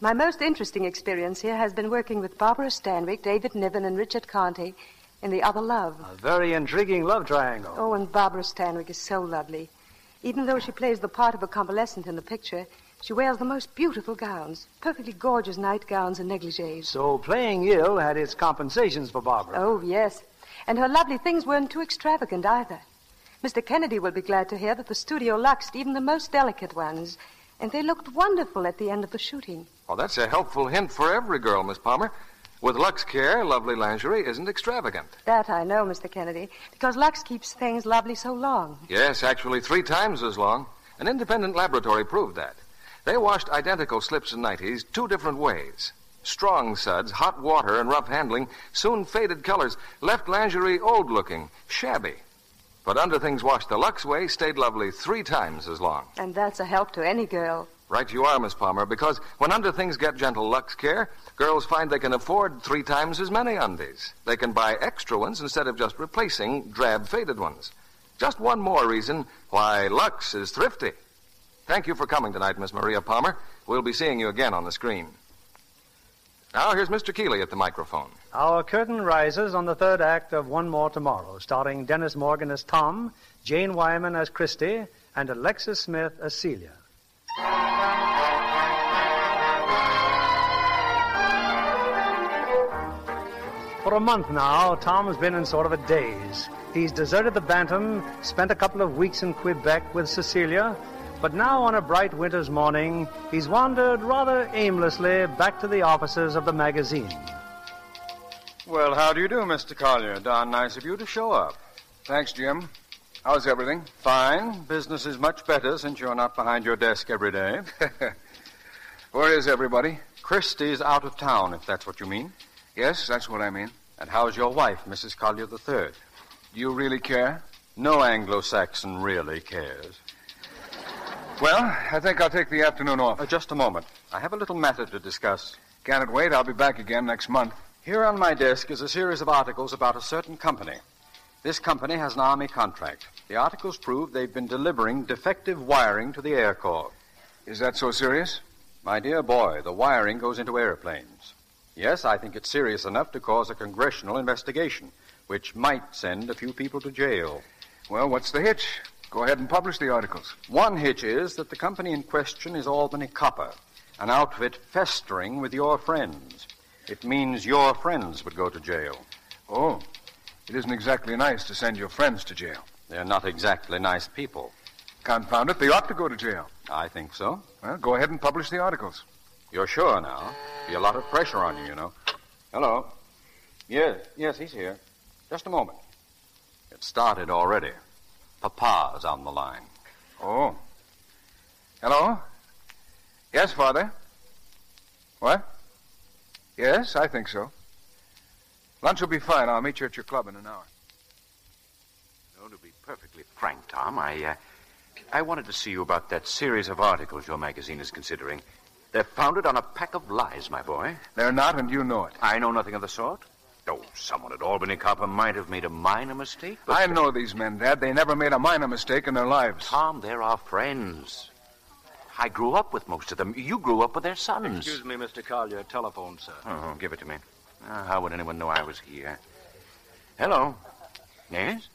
My most interesting experience here has been working with Barbara Stanwyck, David Niven, and Richard Conte in The Other Love. A very intriguing love triangle. Oh, and Barbara Stanwyck is so lovely. Even though she plays the part of a convalescent in the picture, she wears the most beautiful gowns, perfectly gorgeous nightgowns and negligees. So playing ill had its compensations for Barbara. Oh, yes. And her lovely things weren't too extravagant either. Mr. Kennedy will be glad to hear that the studio luxed even the most delicate ones, and they looked wonderful at the end of the shooting. Well, that's a helpful hint for every girl, Miss Palmer. With Lux Care, lovely lingerie isn't extravagant. That I know, Mr. Kennedy, because Lux keeps things lovely so long. Yes, actually three times as long. An independent laboratory proved that. They washed identical slips and nighties two different ways. Strong suds, hot water, and rough handling soon faded colors, left lingerie old looking, shabby. But Under Things washed the Lux way stayed lovely three times as long. And that's a help to any girl. Right you are, Miss Palmer, because when Under Things get gentle Lux care, girls find they can afford three times as many undies. They can buy extra ones instead of just replacing drab, faded ones. Just one more reason why Lux is thrifty. Thank you for coming tonight, Miss Maria Palmer. We'll be seeing you again on the screen. Now, here's Mr. Keighley at the microphone. Our curtain rises on the third act of One More Tomorrow, starring Dennis Morgan as Tom, Jane Wyman as Christie, and Alexis Smith as Celia. For a month now, Tom's been in sort of a daze. He's deserted the Bantam, spent a couple of weeks in Quebec with Cecilia, but now on a bright winter's morning, he's wandered rather aimlessly back to the offices of the magazine. Well, how do you do, Mr. Collier? Darn nice of you to show up. Thanks, Jim. How's everything? Fine. Business is much better since you're not behind your desk every day. Where is everybody? Christie's out of town, if that's what you mean. Yes, that's what I mean. And how's your wife, Mrs. Collier III? Do you really care? No Anglo Saxon really cares. Well, I think I'll take the afternoon off. Uh, just a moment. I have a little matter to discuss. Can it wait? I'll be back again next month. Here on my desk is a series of articles about a certain company. This company has an Army contract. The articles prove they've been delivering defective wiring to the Air Corps. Is that so serious? My dear boy, the wiring goes into airplanes. Yes, I think it's serious enough to cause a congressional investigation, which might send a few people to jail. Well, what's the hitch? Go ahead and publish the articles. One hitch is that the company in question is Albany Copper, an outfit festering with your friends. It means your friends would go to jail. Oh, it isn't exactly nice to send your friends to jail. They're not exactly nice people. Confound it, they ought to go to jail. I think so. Well, go ahead and publish the articles. You're sure now? Be a lot of pressure on you, you know. Hello. Yes, yes, he's here. Just a moment. It started already. Papa's on the line. Oh. Hello? Yes, Father? What? Yes, I think so. Lunch will be fine. I'll meet you at your club in an hour. No, to be perfectly frank, Tom, I, uh, I wanted to see you about that series of articles your magazine is considering. They're founded on a pack of lies, my boy. They're not, and you know it. I know nothing of the sort. Oh, someone at Albany Copper might have made a minor mistake, but... I know these men, Dad. They never made a minor mistake in their lives. Tom, they're our friends. I grew up with most of them. You grew up with their sons. Excuse me, Mr. Collier. Telephone, sir. Oh, give it to me. Uh, how would anyone know I was here? Hello. Yes?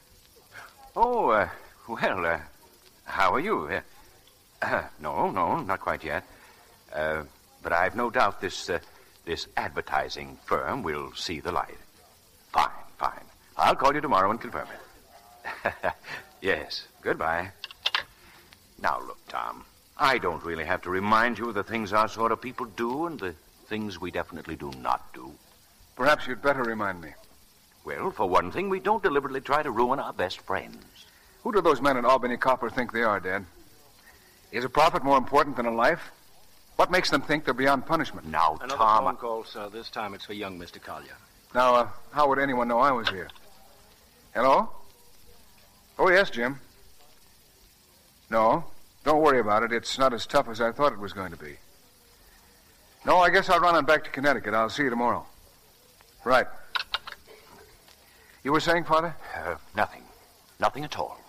Oh, uh, well, uh, how are you? Uh, uh, no, no, not quite yet. Uh, but I've no doubt this, uh, this advertising firm will see the light. Fine, fine. I'll call you tomorrow and confirm it. yes, goodbye. Now, look, Tom, I don't really have to remind you of the things our sort of people do and the things we definitely do not do. Perhaps you'd better remind me. Well, for one thing, we don't deliberately try to ruin our best friends. Who do those men at Albany Copper think they are, Dad? Is a profit more important than a life? What makes them think they're beyond punishment? Now, Another Tom. phone call, sir. This time it's for young Mr. Collier. Now, uh, how would anyone know I was here? Hello? Oh, yes, Jim. No, don't worry about it. It's not as tough as I thought it was going to be. No, I guess I'll run on back to Connecticut. I'll see you tomorrow. Right. You were saying, Father? Uh, nothing. Nothing at all.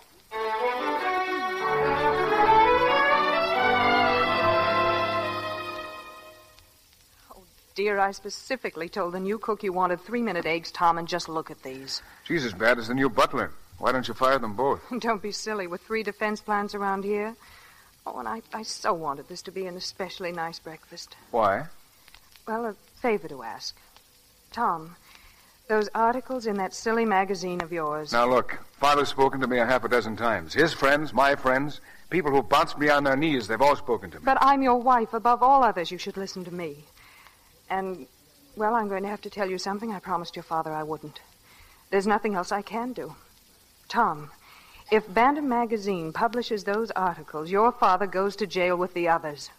Dear, I specifically told the new cook you wanted three minute eggs, Tom, and just look at these. She's as bad as the new butler. Why don't you fire them both? Don't be silly with three defense plans around here. Oh, and I, I so wanted this to be an especially nice breakfast. Why? Well, a favor to ask. Tom, those articles in that silly magazine of yours. Now, look, Father's spoken to me a half a dozen times. His friends, my friends, people who bounced me on their knees, they've all spoken to me. But I'm your wife. Above all others, you should listen to me. And, well, I'm going to have to tell you something I promised your father I wouldn't. There's nothing else I can do. Tom, if Bantam Magazine publishes those articles, your father goes to jail with the others.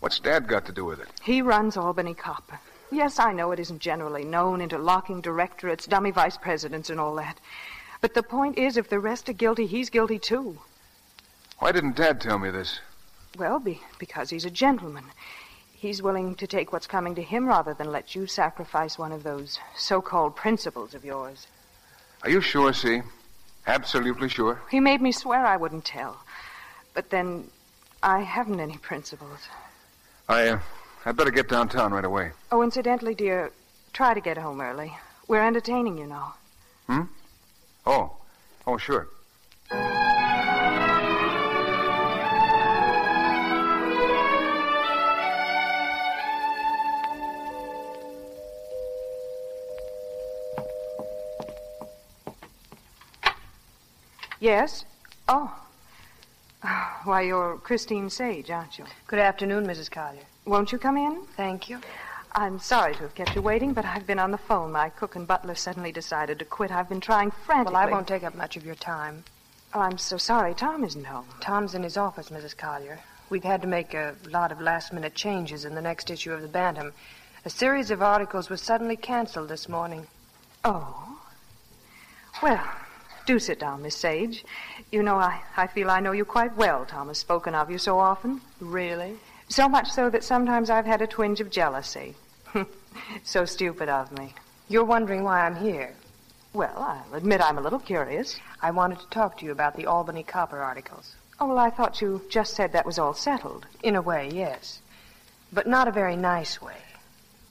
What's Dad got to do with it? He runs Albany Copper. Yes, I know it isn't generally known, interlocking directorates, dummy vice presidents, and all that. But the point is, if the rest are guilty, he's guilty too. Why didn't Dad tell me this? Well, be, because he's a gentleman. He's willing to take what's coming to him rather than let you sacrifice one of those so called principles of yours. Are you sure, see? Absolutely sure? He made me swear I wouldn't tell. But then I haven't any principles. I, uh, I'd better get downtown right away. Oh, incidentally, dear, try to get home early. We're entertaining, you know. Hmm? Oh. Oh, sure. Yes? Oh. Why, you're Christine Sage, aren't you? Good afternoon, Mrs. Collier. Won't you come in? Thank you. I'm sorry to have kept you waiting, but I've been on the phone. My cook and butler suddenly decided to quit. I've been trying frantically. Well, I won't take up much of your time. Oh, I'm so sorry. Tom isn't home. Tom's in his office, Mrs. Collier. We've had to make a lot of last minute changes in the next issue of the Bantam. A series of articles was suddenly canceled this morning. Oh? Well, do sit down, Miss Sage. You know, I, I feel I know you quite well. Tom has spoken of you so often. Really? So much so that sometimes I've had a twinge of jealousy. so stupid of me. You're wondering why I'm here. Well, I'll admit I'm a little curious. I wanted to talk to you about the Albany Copper articles. Oh, well, I thought you just said that was all settled. In a way, yes. But not a very nice way.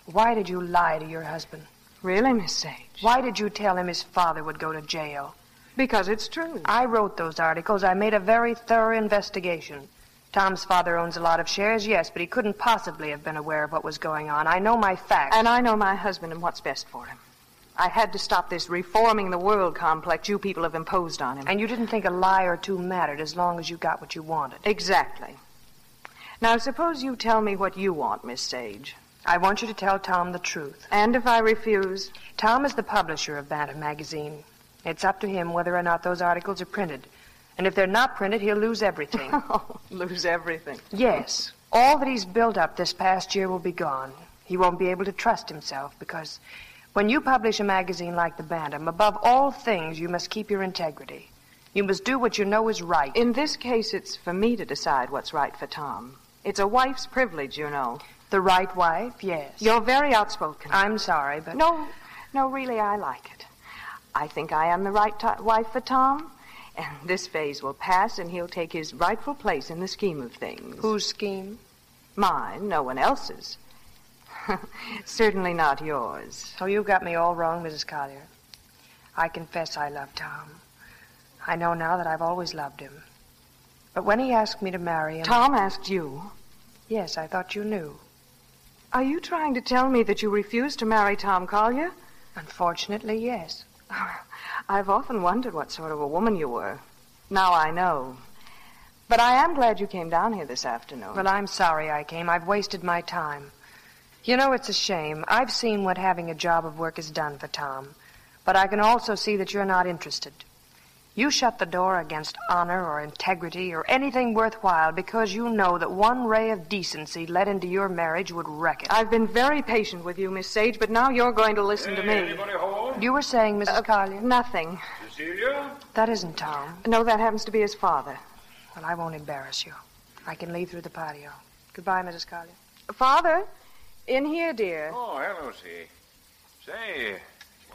Why did you lie to your husband? Really, Miss Sage? Why did you tell him his father would go to jail? Because it's true. I wrote those articles. I made a very thorough investigation. Tom's father owns a lot of shares, yes, but he couldn't possibly have been aware of what was going on. I know my facts. And I know my husband and what's best for him. I had to stop this reforming the world complex you people have imposed on him. And you didn't think a lie or two mattered as long as you got what you wanted. Exactly. Now, suppose you tell me what you want, Miss Sage. I want you to tell Tom the truth. And if I refuse? Tom is the publisher of Bantam magazine. It's up to him whether or not those articles are printed. And if they're not printed, he'll lose everything. Oh, lose everything. Yes. All that he's built up this past year will be gone. He won't be able to trust himself because when you publish a magazine like the Bantam, above all things, you must keep your integrity. You must do what you know is right. In this case, it's for me to decide what's right for Tom. It's a wife's privilege, you know. The right wife, yes. You're very outspoken. I'm sorry, but. No, no, really, I like it. I think I am the right t- wife for Tom. And this phase will pass, and he'll take his rightful place in the scheme of things. Whose scheme? Mine, no one else's. Certainly not yours. Oh, you've got me all wrong, Mrs. Collier. I confess I love Tom. I know now that I've always loved him. But when he asked me to marry him. Tom asked you? Yes, I thought you knew. Are you trying to tell me that you refused to marry Tom Collier? Unfortunately, yes. I've often wondered what sort of a woman you were. Now I know. But I am glad you came down here this afternoon. Well, I'm sorry I came. I've wasted my time. You know, it's a shame. I've seen what having a job of work has done for Tom. But I can also see that you're not interested. You shut the door against honor or integrity or anything worthwhile because you know that one ray of decency let into your marriage would wreck it. I've been very patient with you, Miss Sage, but now you're going to listen hey, to me. Anybody home? You were saying, Mrs. Uh, Collier? Nothing. Cecilia? That isn't Tom. No, that happens to be his father. Well, I won't embarrass you. I can leave through the patio. Goodbye, Mrs. Collier. Father, in here, dear. Oh, hello, see. Say,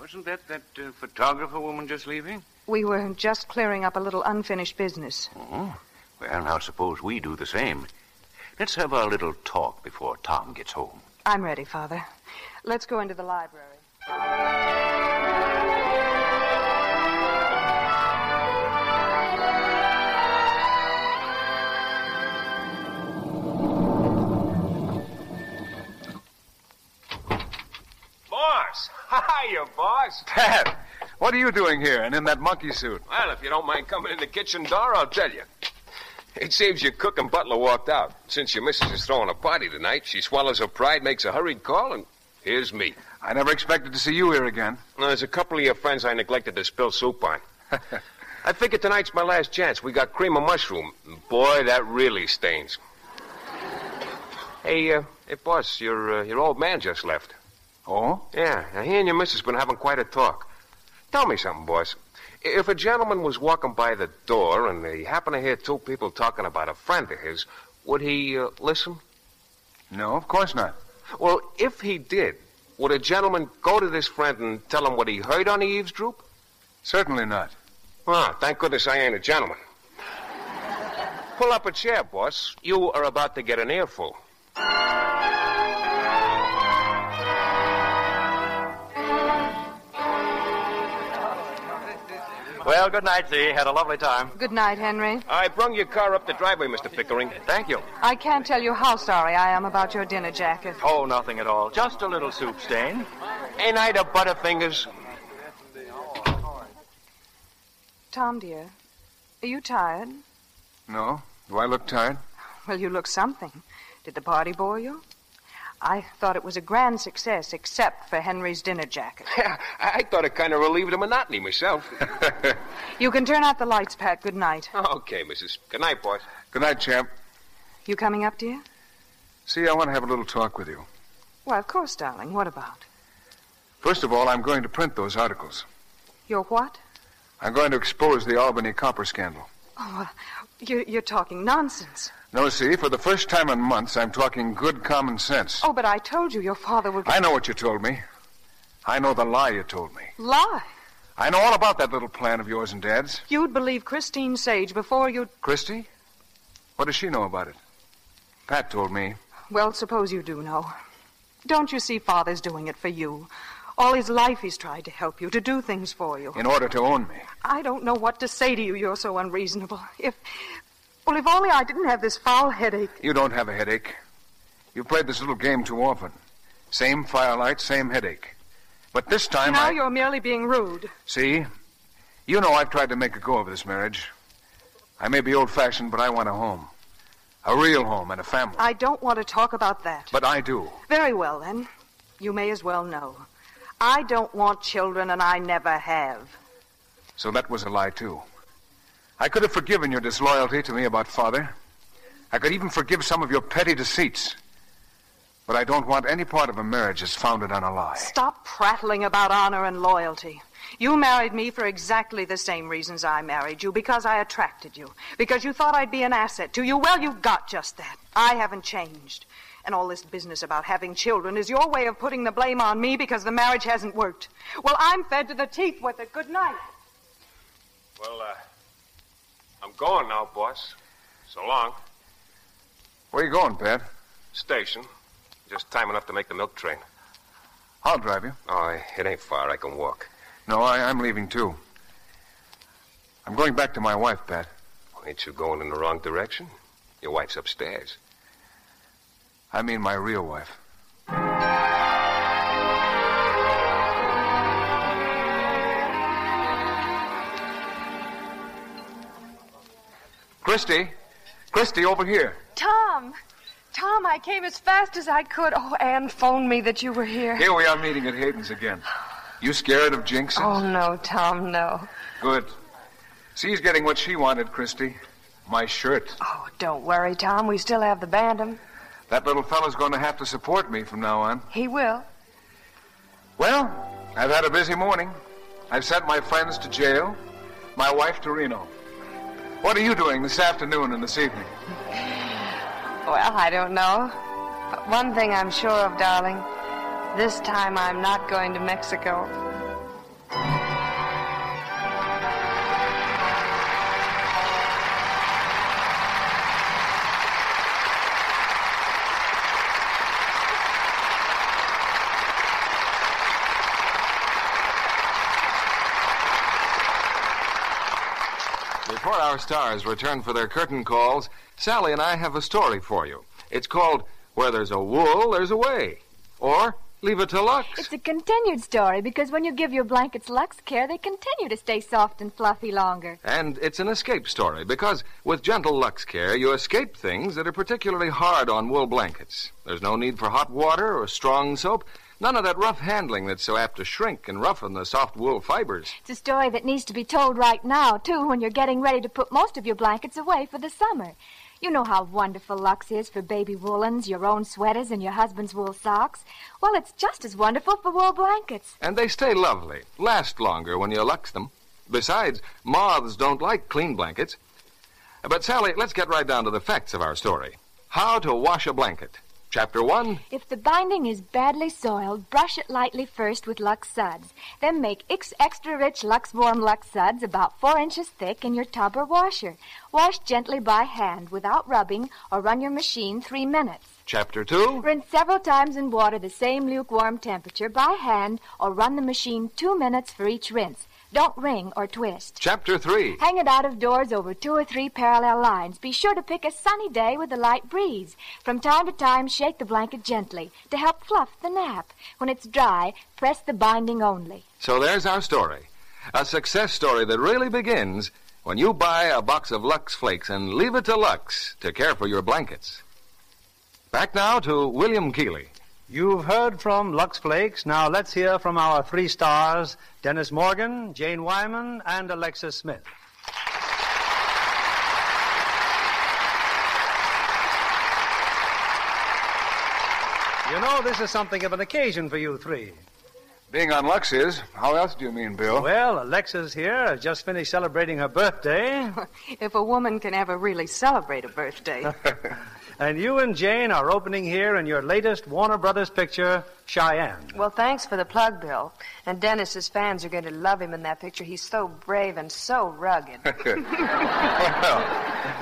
wasn't that that uh, photographer woman just leaving? We were just clearing up a little unfinished business. Oh, well, now suppose we do the same. Let's have our little talk before Tom gets home. I'm ready, Father. Let's go into the library. Hiya, boss! Dad! What are you doing here and in that monkey suit? Well, if you don't mind coming in the kitchen door, I'll tell you. It seems your cook and butler walked out. Since your missus is throwing a party tonight, she swallows her pride, makes a hurried call, and here's me. I never expected to see you here again. Now, there's a couple of your friends I neglected to spill soup on. I figured tonight's my last chance. We got cream of mushroom. Boy, that really stains. Hey, uh, hey, boss, your uh, your old man just left. Oh? Yeah, now he and your missus been having quite a talk. Tell me something, boss. If a gentleman was walking by the door and he happened to hear two people talking about a friend of his, would he uh, listen? No, of course not. Well, if he did, would a gentleman go to this friend and tell him what he heard on the eavesdrop? Certainly not. Ah, thank goodness I ain't a gentleman. Pull up a chair, boss. You are about to get an earful. Well, good night, Z. Had a lovely time. Good night, Henry. I brung your car up the driveway, Mr. Pickering. Thank you. I can't tell you how sorry I am about your dinner jacket. Oh, nothing at all. Just a little soup stain. Ain't I the Butterfingers? Tom, dear, are you tired? No? Do I look tired? Well, you look something. Did the party bore you? I thought it was a grand success, except for Henry's dinner jacket. Yeah, I I thought it kind of relieved the monotony myself. You can turn out the lights, Pat. Good night. okay, Mrs. Good night, boss. Good night, champ. You coming up, dear? See, I want to have a little talk with you. Why, of course, darling. What about? First of all, I'm going to print those articles. Your what? I'm going to expose the Albany copper scandal. Oh, well, you're, you're talking nonsense. No, see, for the first time in months, I'm talking good common sense. Oh, but I told you your father would. I know what you told me. I know the lie you told me. Lie. I know all about that little plan of yours and Dad's. You'd believe Christine Sage before you'd. Christie? What does she know about it? Pat told me. Well, suppose you do know. Don't you see Father's doing it for you? All his life he's tried to help you, to do things for you. In order to own me. I don't know what to say to you. You're so unreasonable. If. Well, if only I didn't have this foul headache. You don't have a headache. You've played this little game too often. Same firelight, same headache. But this time now I... you're merely being rude. See? You know I've tried to make a go of this marriage. I may be old-fashioned, but I want a home. A real home and a family. I don't want to talk about that. But I do. Very well, then. You may as well know. I don't want children, and I never have. So that was a lie, too. I could have forgiven your disloyalty to me about father. I could even forgive some of your petty deceits. But I don't want any part of a marriage that's founded on a lie. Stop prattling about honor and loyalty. You married me for exactly the same reasons I married you because I attracted you, because you thought I'd be an asset to you. Well, you've got just that. I haven't changed. And all this business about having children is your way of putting the blame on me because the marriage hasn't worked. Well, I'm fed to the teeth with it. Good night. Well, uh, I'm going now, boss. So long. Where you going, Pat? Station. Just time enough to make the milk train. I'll drive you. Oh, it ain't far. I can walk. No, I, I'm leaving, too. I'm going back to my wife, Pat. Ain't you going in the wrong direction? Your wife's upstairs. I mean my real wife. Christie. Christie, over here. Tom! Tom, I came as fast as I could. Oh, Anne phoned me that you were here. Here we are meeting at Hayden's again. You scared of jinxing? Oh, no, Tom, no. Good. She's getting what she wanted, Christie. My shirt. Oh, don't worry, Tom. We still have the Bantam. That little fellow's going to have to support me from now on. He will. Well, I've had a busy morning. I've sent my friends to jail, my wife to Reno. What are you doing this afternoon and this evening? Well, I don't know. But one thing I'm sure of, darling. This time I'm not going to Mexico. Our stars return for their curtain calls, Sally and I have a story for you. It's called Where There's a Wool, There's a Way. Or Leave It to Lux. It's a continued story because when you give your blankets Lux Care, they continue to stay soft and fluffy longer. And it's an escape story because with gentle Lux Care, you escape things that are particularly hard on wool blankets. There's no need for hot water or strong soap. None of that rough handling that's so apt to shrink and roughen the soft wool fibers. It's a story that needs to be told right now, too, when you're getting ready to put most of your blankets away for the summer. You know how wonderful Lux is for baby woolens, your own sweaters, and your husband's wool socks. Well, it's just as wonderful for wool blankets. And they stay lovely, last longer when you lux them. Besides, moths don't like clean blankets. But, Sally, let's get right down to the facts of our story. How to wash a blanket. Chapter 1 If the binding is badly soiled, brush it lightly first with Lux Suds. Then make ex- extra rich Lux Warm Lux Suds about four inches thick in your tub or washer. Wash gently by hand without rubbing or run your machine three minutes. Chapter 2 Rinse several times in water the same lukewarm temperature by hand or run the machine two minutes for each rinse. Don't wring or twist. Chapter 3 Hang it out of doors over two or three parallel lines. Be sure to pick a sunny day with a light breeze. From time to time, shake the blanket gently to help fluff the nap. When it's dry, press the binding only. So there's our story. A success story that really begins when you buy a box of Lux Flakes and leave it to Lux to care for your blankets. Back now to William Keighley. You've heard from Lux Flakes. Now let's hear from our three stars Dennis Morgan, Jane Wyman, and Alexis Smith. You know, this is something of an occasion for you three. Being on Lux is. How else do you mean, Bill? Well, Alexis here has just finished celebrating her birthday. If a woman can ever really celebrate a birthday. and you and Jane are opening here in your latest Warner Brothers picture, Cheyenne. Well, thanks for the plug, Bill. And Dennis's fans are going to love him in that picture. He's so brave and so rugged. well,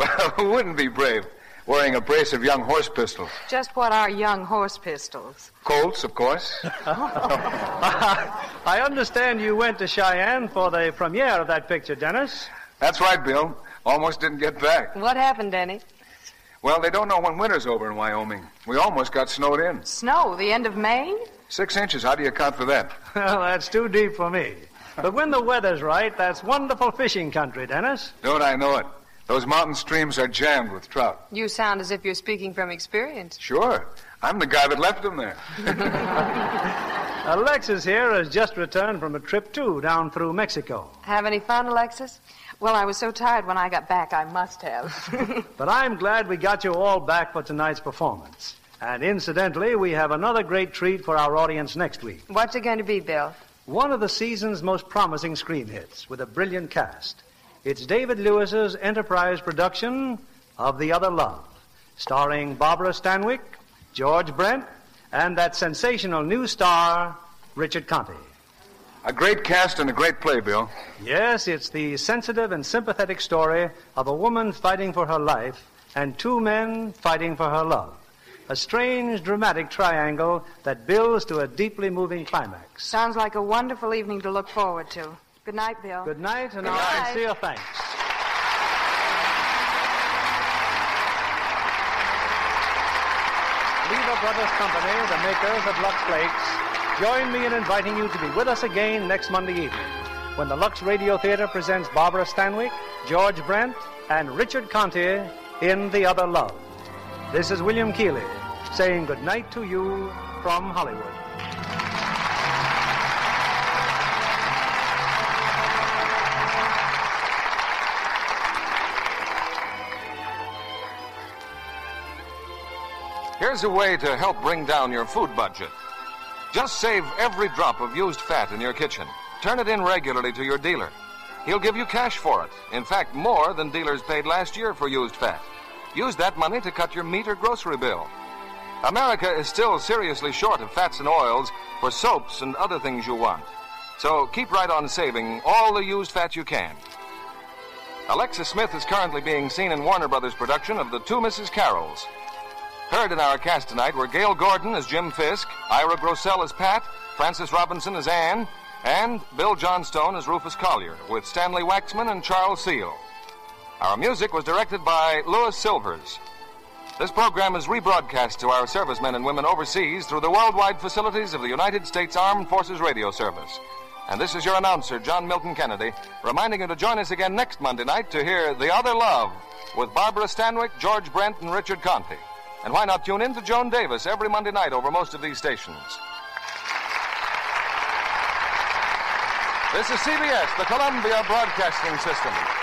well, who wouldn't be brave? Wearing a brace of young horse pistols. Just what are young horse pistols? Colts, of course. I understand you went to Cheyenne for the premiere of that picture, Dennis. That's right, Bill. Almost didn't get back. What happened, Denny? Well, they don't know when winter's over in Wyoming. We almost got snowed in. Snow, the end of May? Six inches. How do you account for that? Well, that's too deep for me. But when the weather's right, that's wonderful fishing country, Dennis. Don't I know it? Those mountain streams are jammed with trout. You sound as if you're speaking from experience. Sure. I'm the guy that left them there. Alexis here has just returned from a trip, too, down through Mexico. Have any fun, Alexis? Well, I was so tired when I got back, I must have. but I'm glad we got you all back for tonight's performance. And incidentally, we have another great treat for our audience next week. What's it going to be, Bill? One of the season's most promising screen hits with a brilliant cast. It's David Lewis's Enterprise production of The Other Love, starring Barbara Stanwyck, George Brent, and that sensational new star, Richard Conte. A great cast and a great play, Bill. Yes, it's the sensitive and sympathetic story of a woman fighting for her life and two men fighting for her love. A strange, dramatic triangle that builds to a deeply moving climax. Sounds like a wonderful evening to look forward to. Good night, Bill. Good night, and Good our night. sincere thanks. Lever Brothers Company, the makers of Lux Flakes, join me in inviting you to be with us again next Monday evening when the Lux Radio Theater presents Barbara Stanwyck, George Brent, and Richard Conte in The Other Love. This is William Keighley saying good night to you from Hollywood. Here's a way to help bring down your food budget. Just save every drop of used fat in your kitchen. Turn it in regularly to your dealer. He'll give you cash for it. In fact, more than dealers paid last year for used fat. Use that money to cut your meat or grocery bill. America is still seriously short of fats and oils for soaps and other things you want. So keep right on saving all the used fat you can. Alexis Smith is currently being seen in Warner Brothers' production of The Two Mrs. Carrolls. Heard in our cast tonight were Gale Gordon as Jim Fisk, Ira Grossel as Pat, Frances Robinson as Anne, and Bill Johnstone as Rufus Collier, with Stanley Waxman and Charles Seel. Our music was directed by Louis Silvers. This program is rebroadcast to our servicemen and women overseas through the worldwide facilities of the United States Armed Forces Radio Service. And this is your announcer, John Milton Kennedy, reminding you to join us again next Monday night to hear The Other Love with Barbara Stanwyck, George Brent, and Richard Conte. And why not tune in to Joan Davis every Monday night over most of these stations? This is CBS, the Columbia Broadcasting System.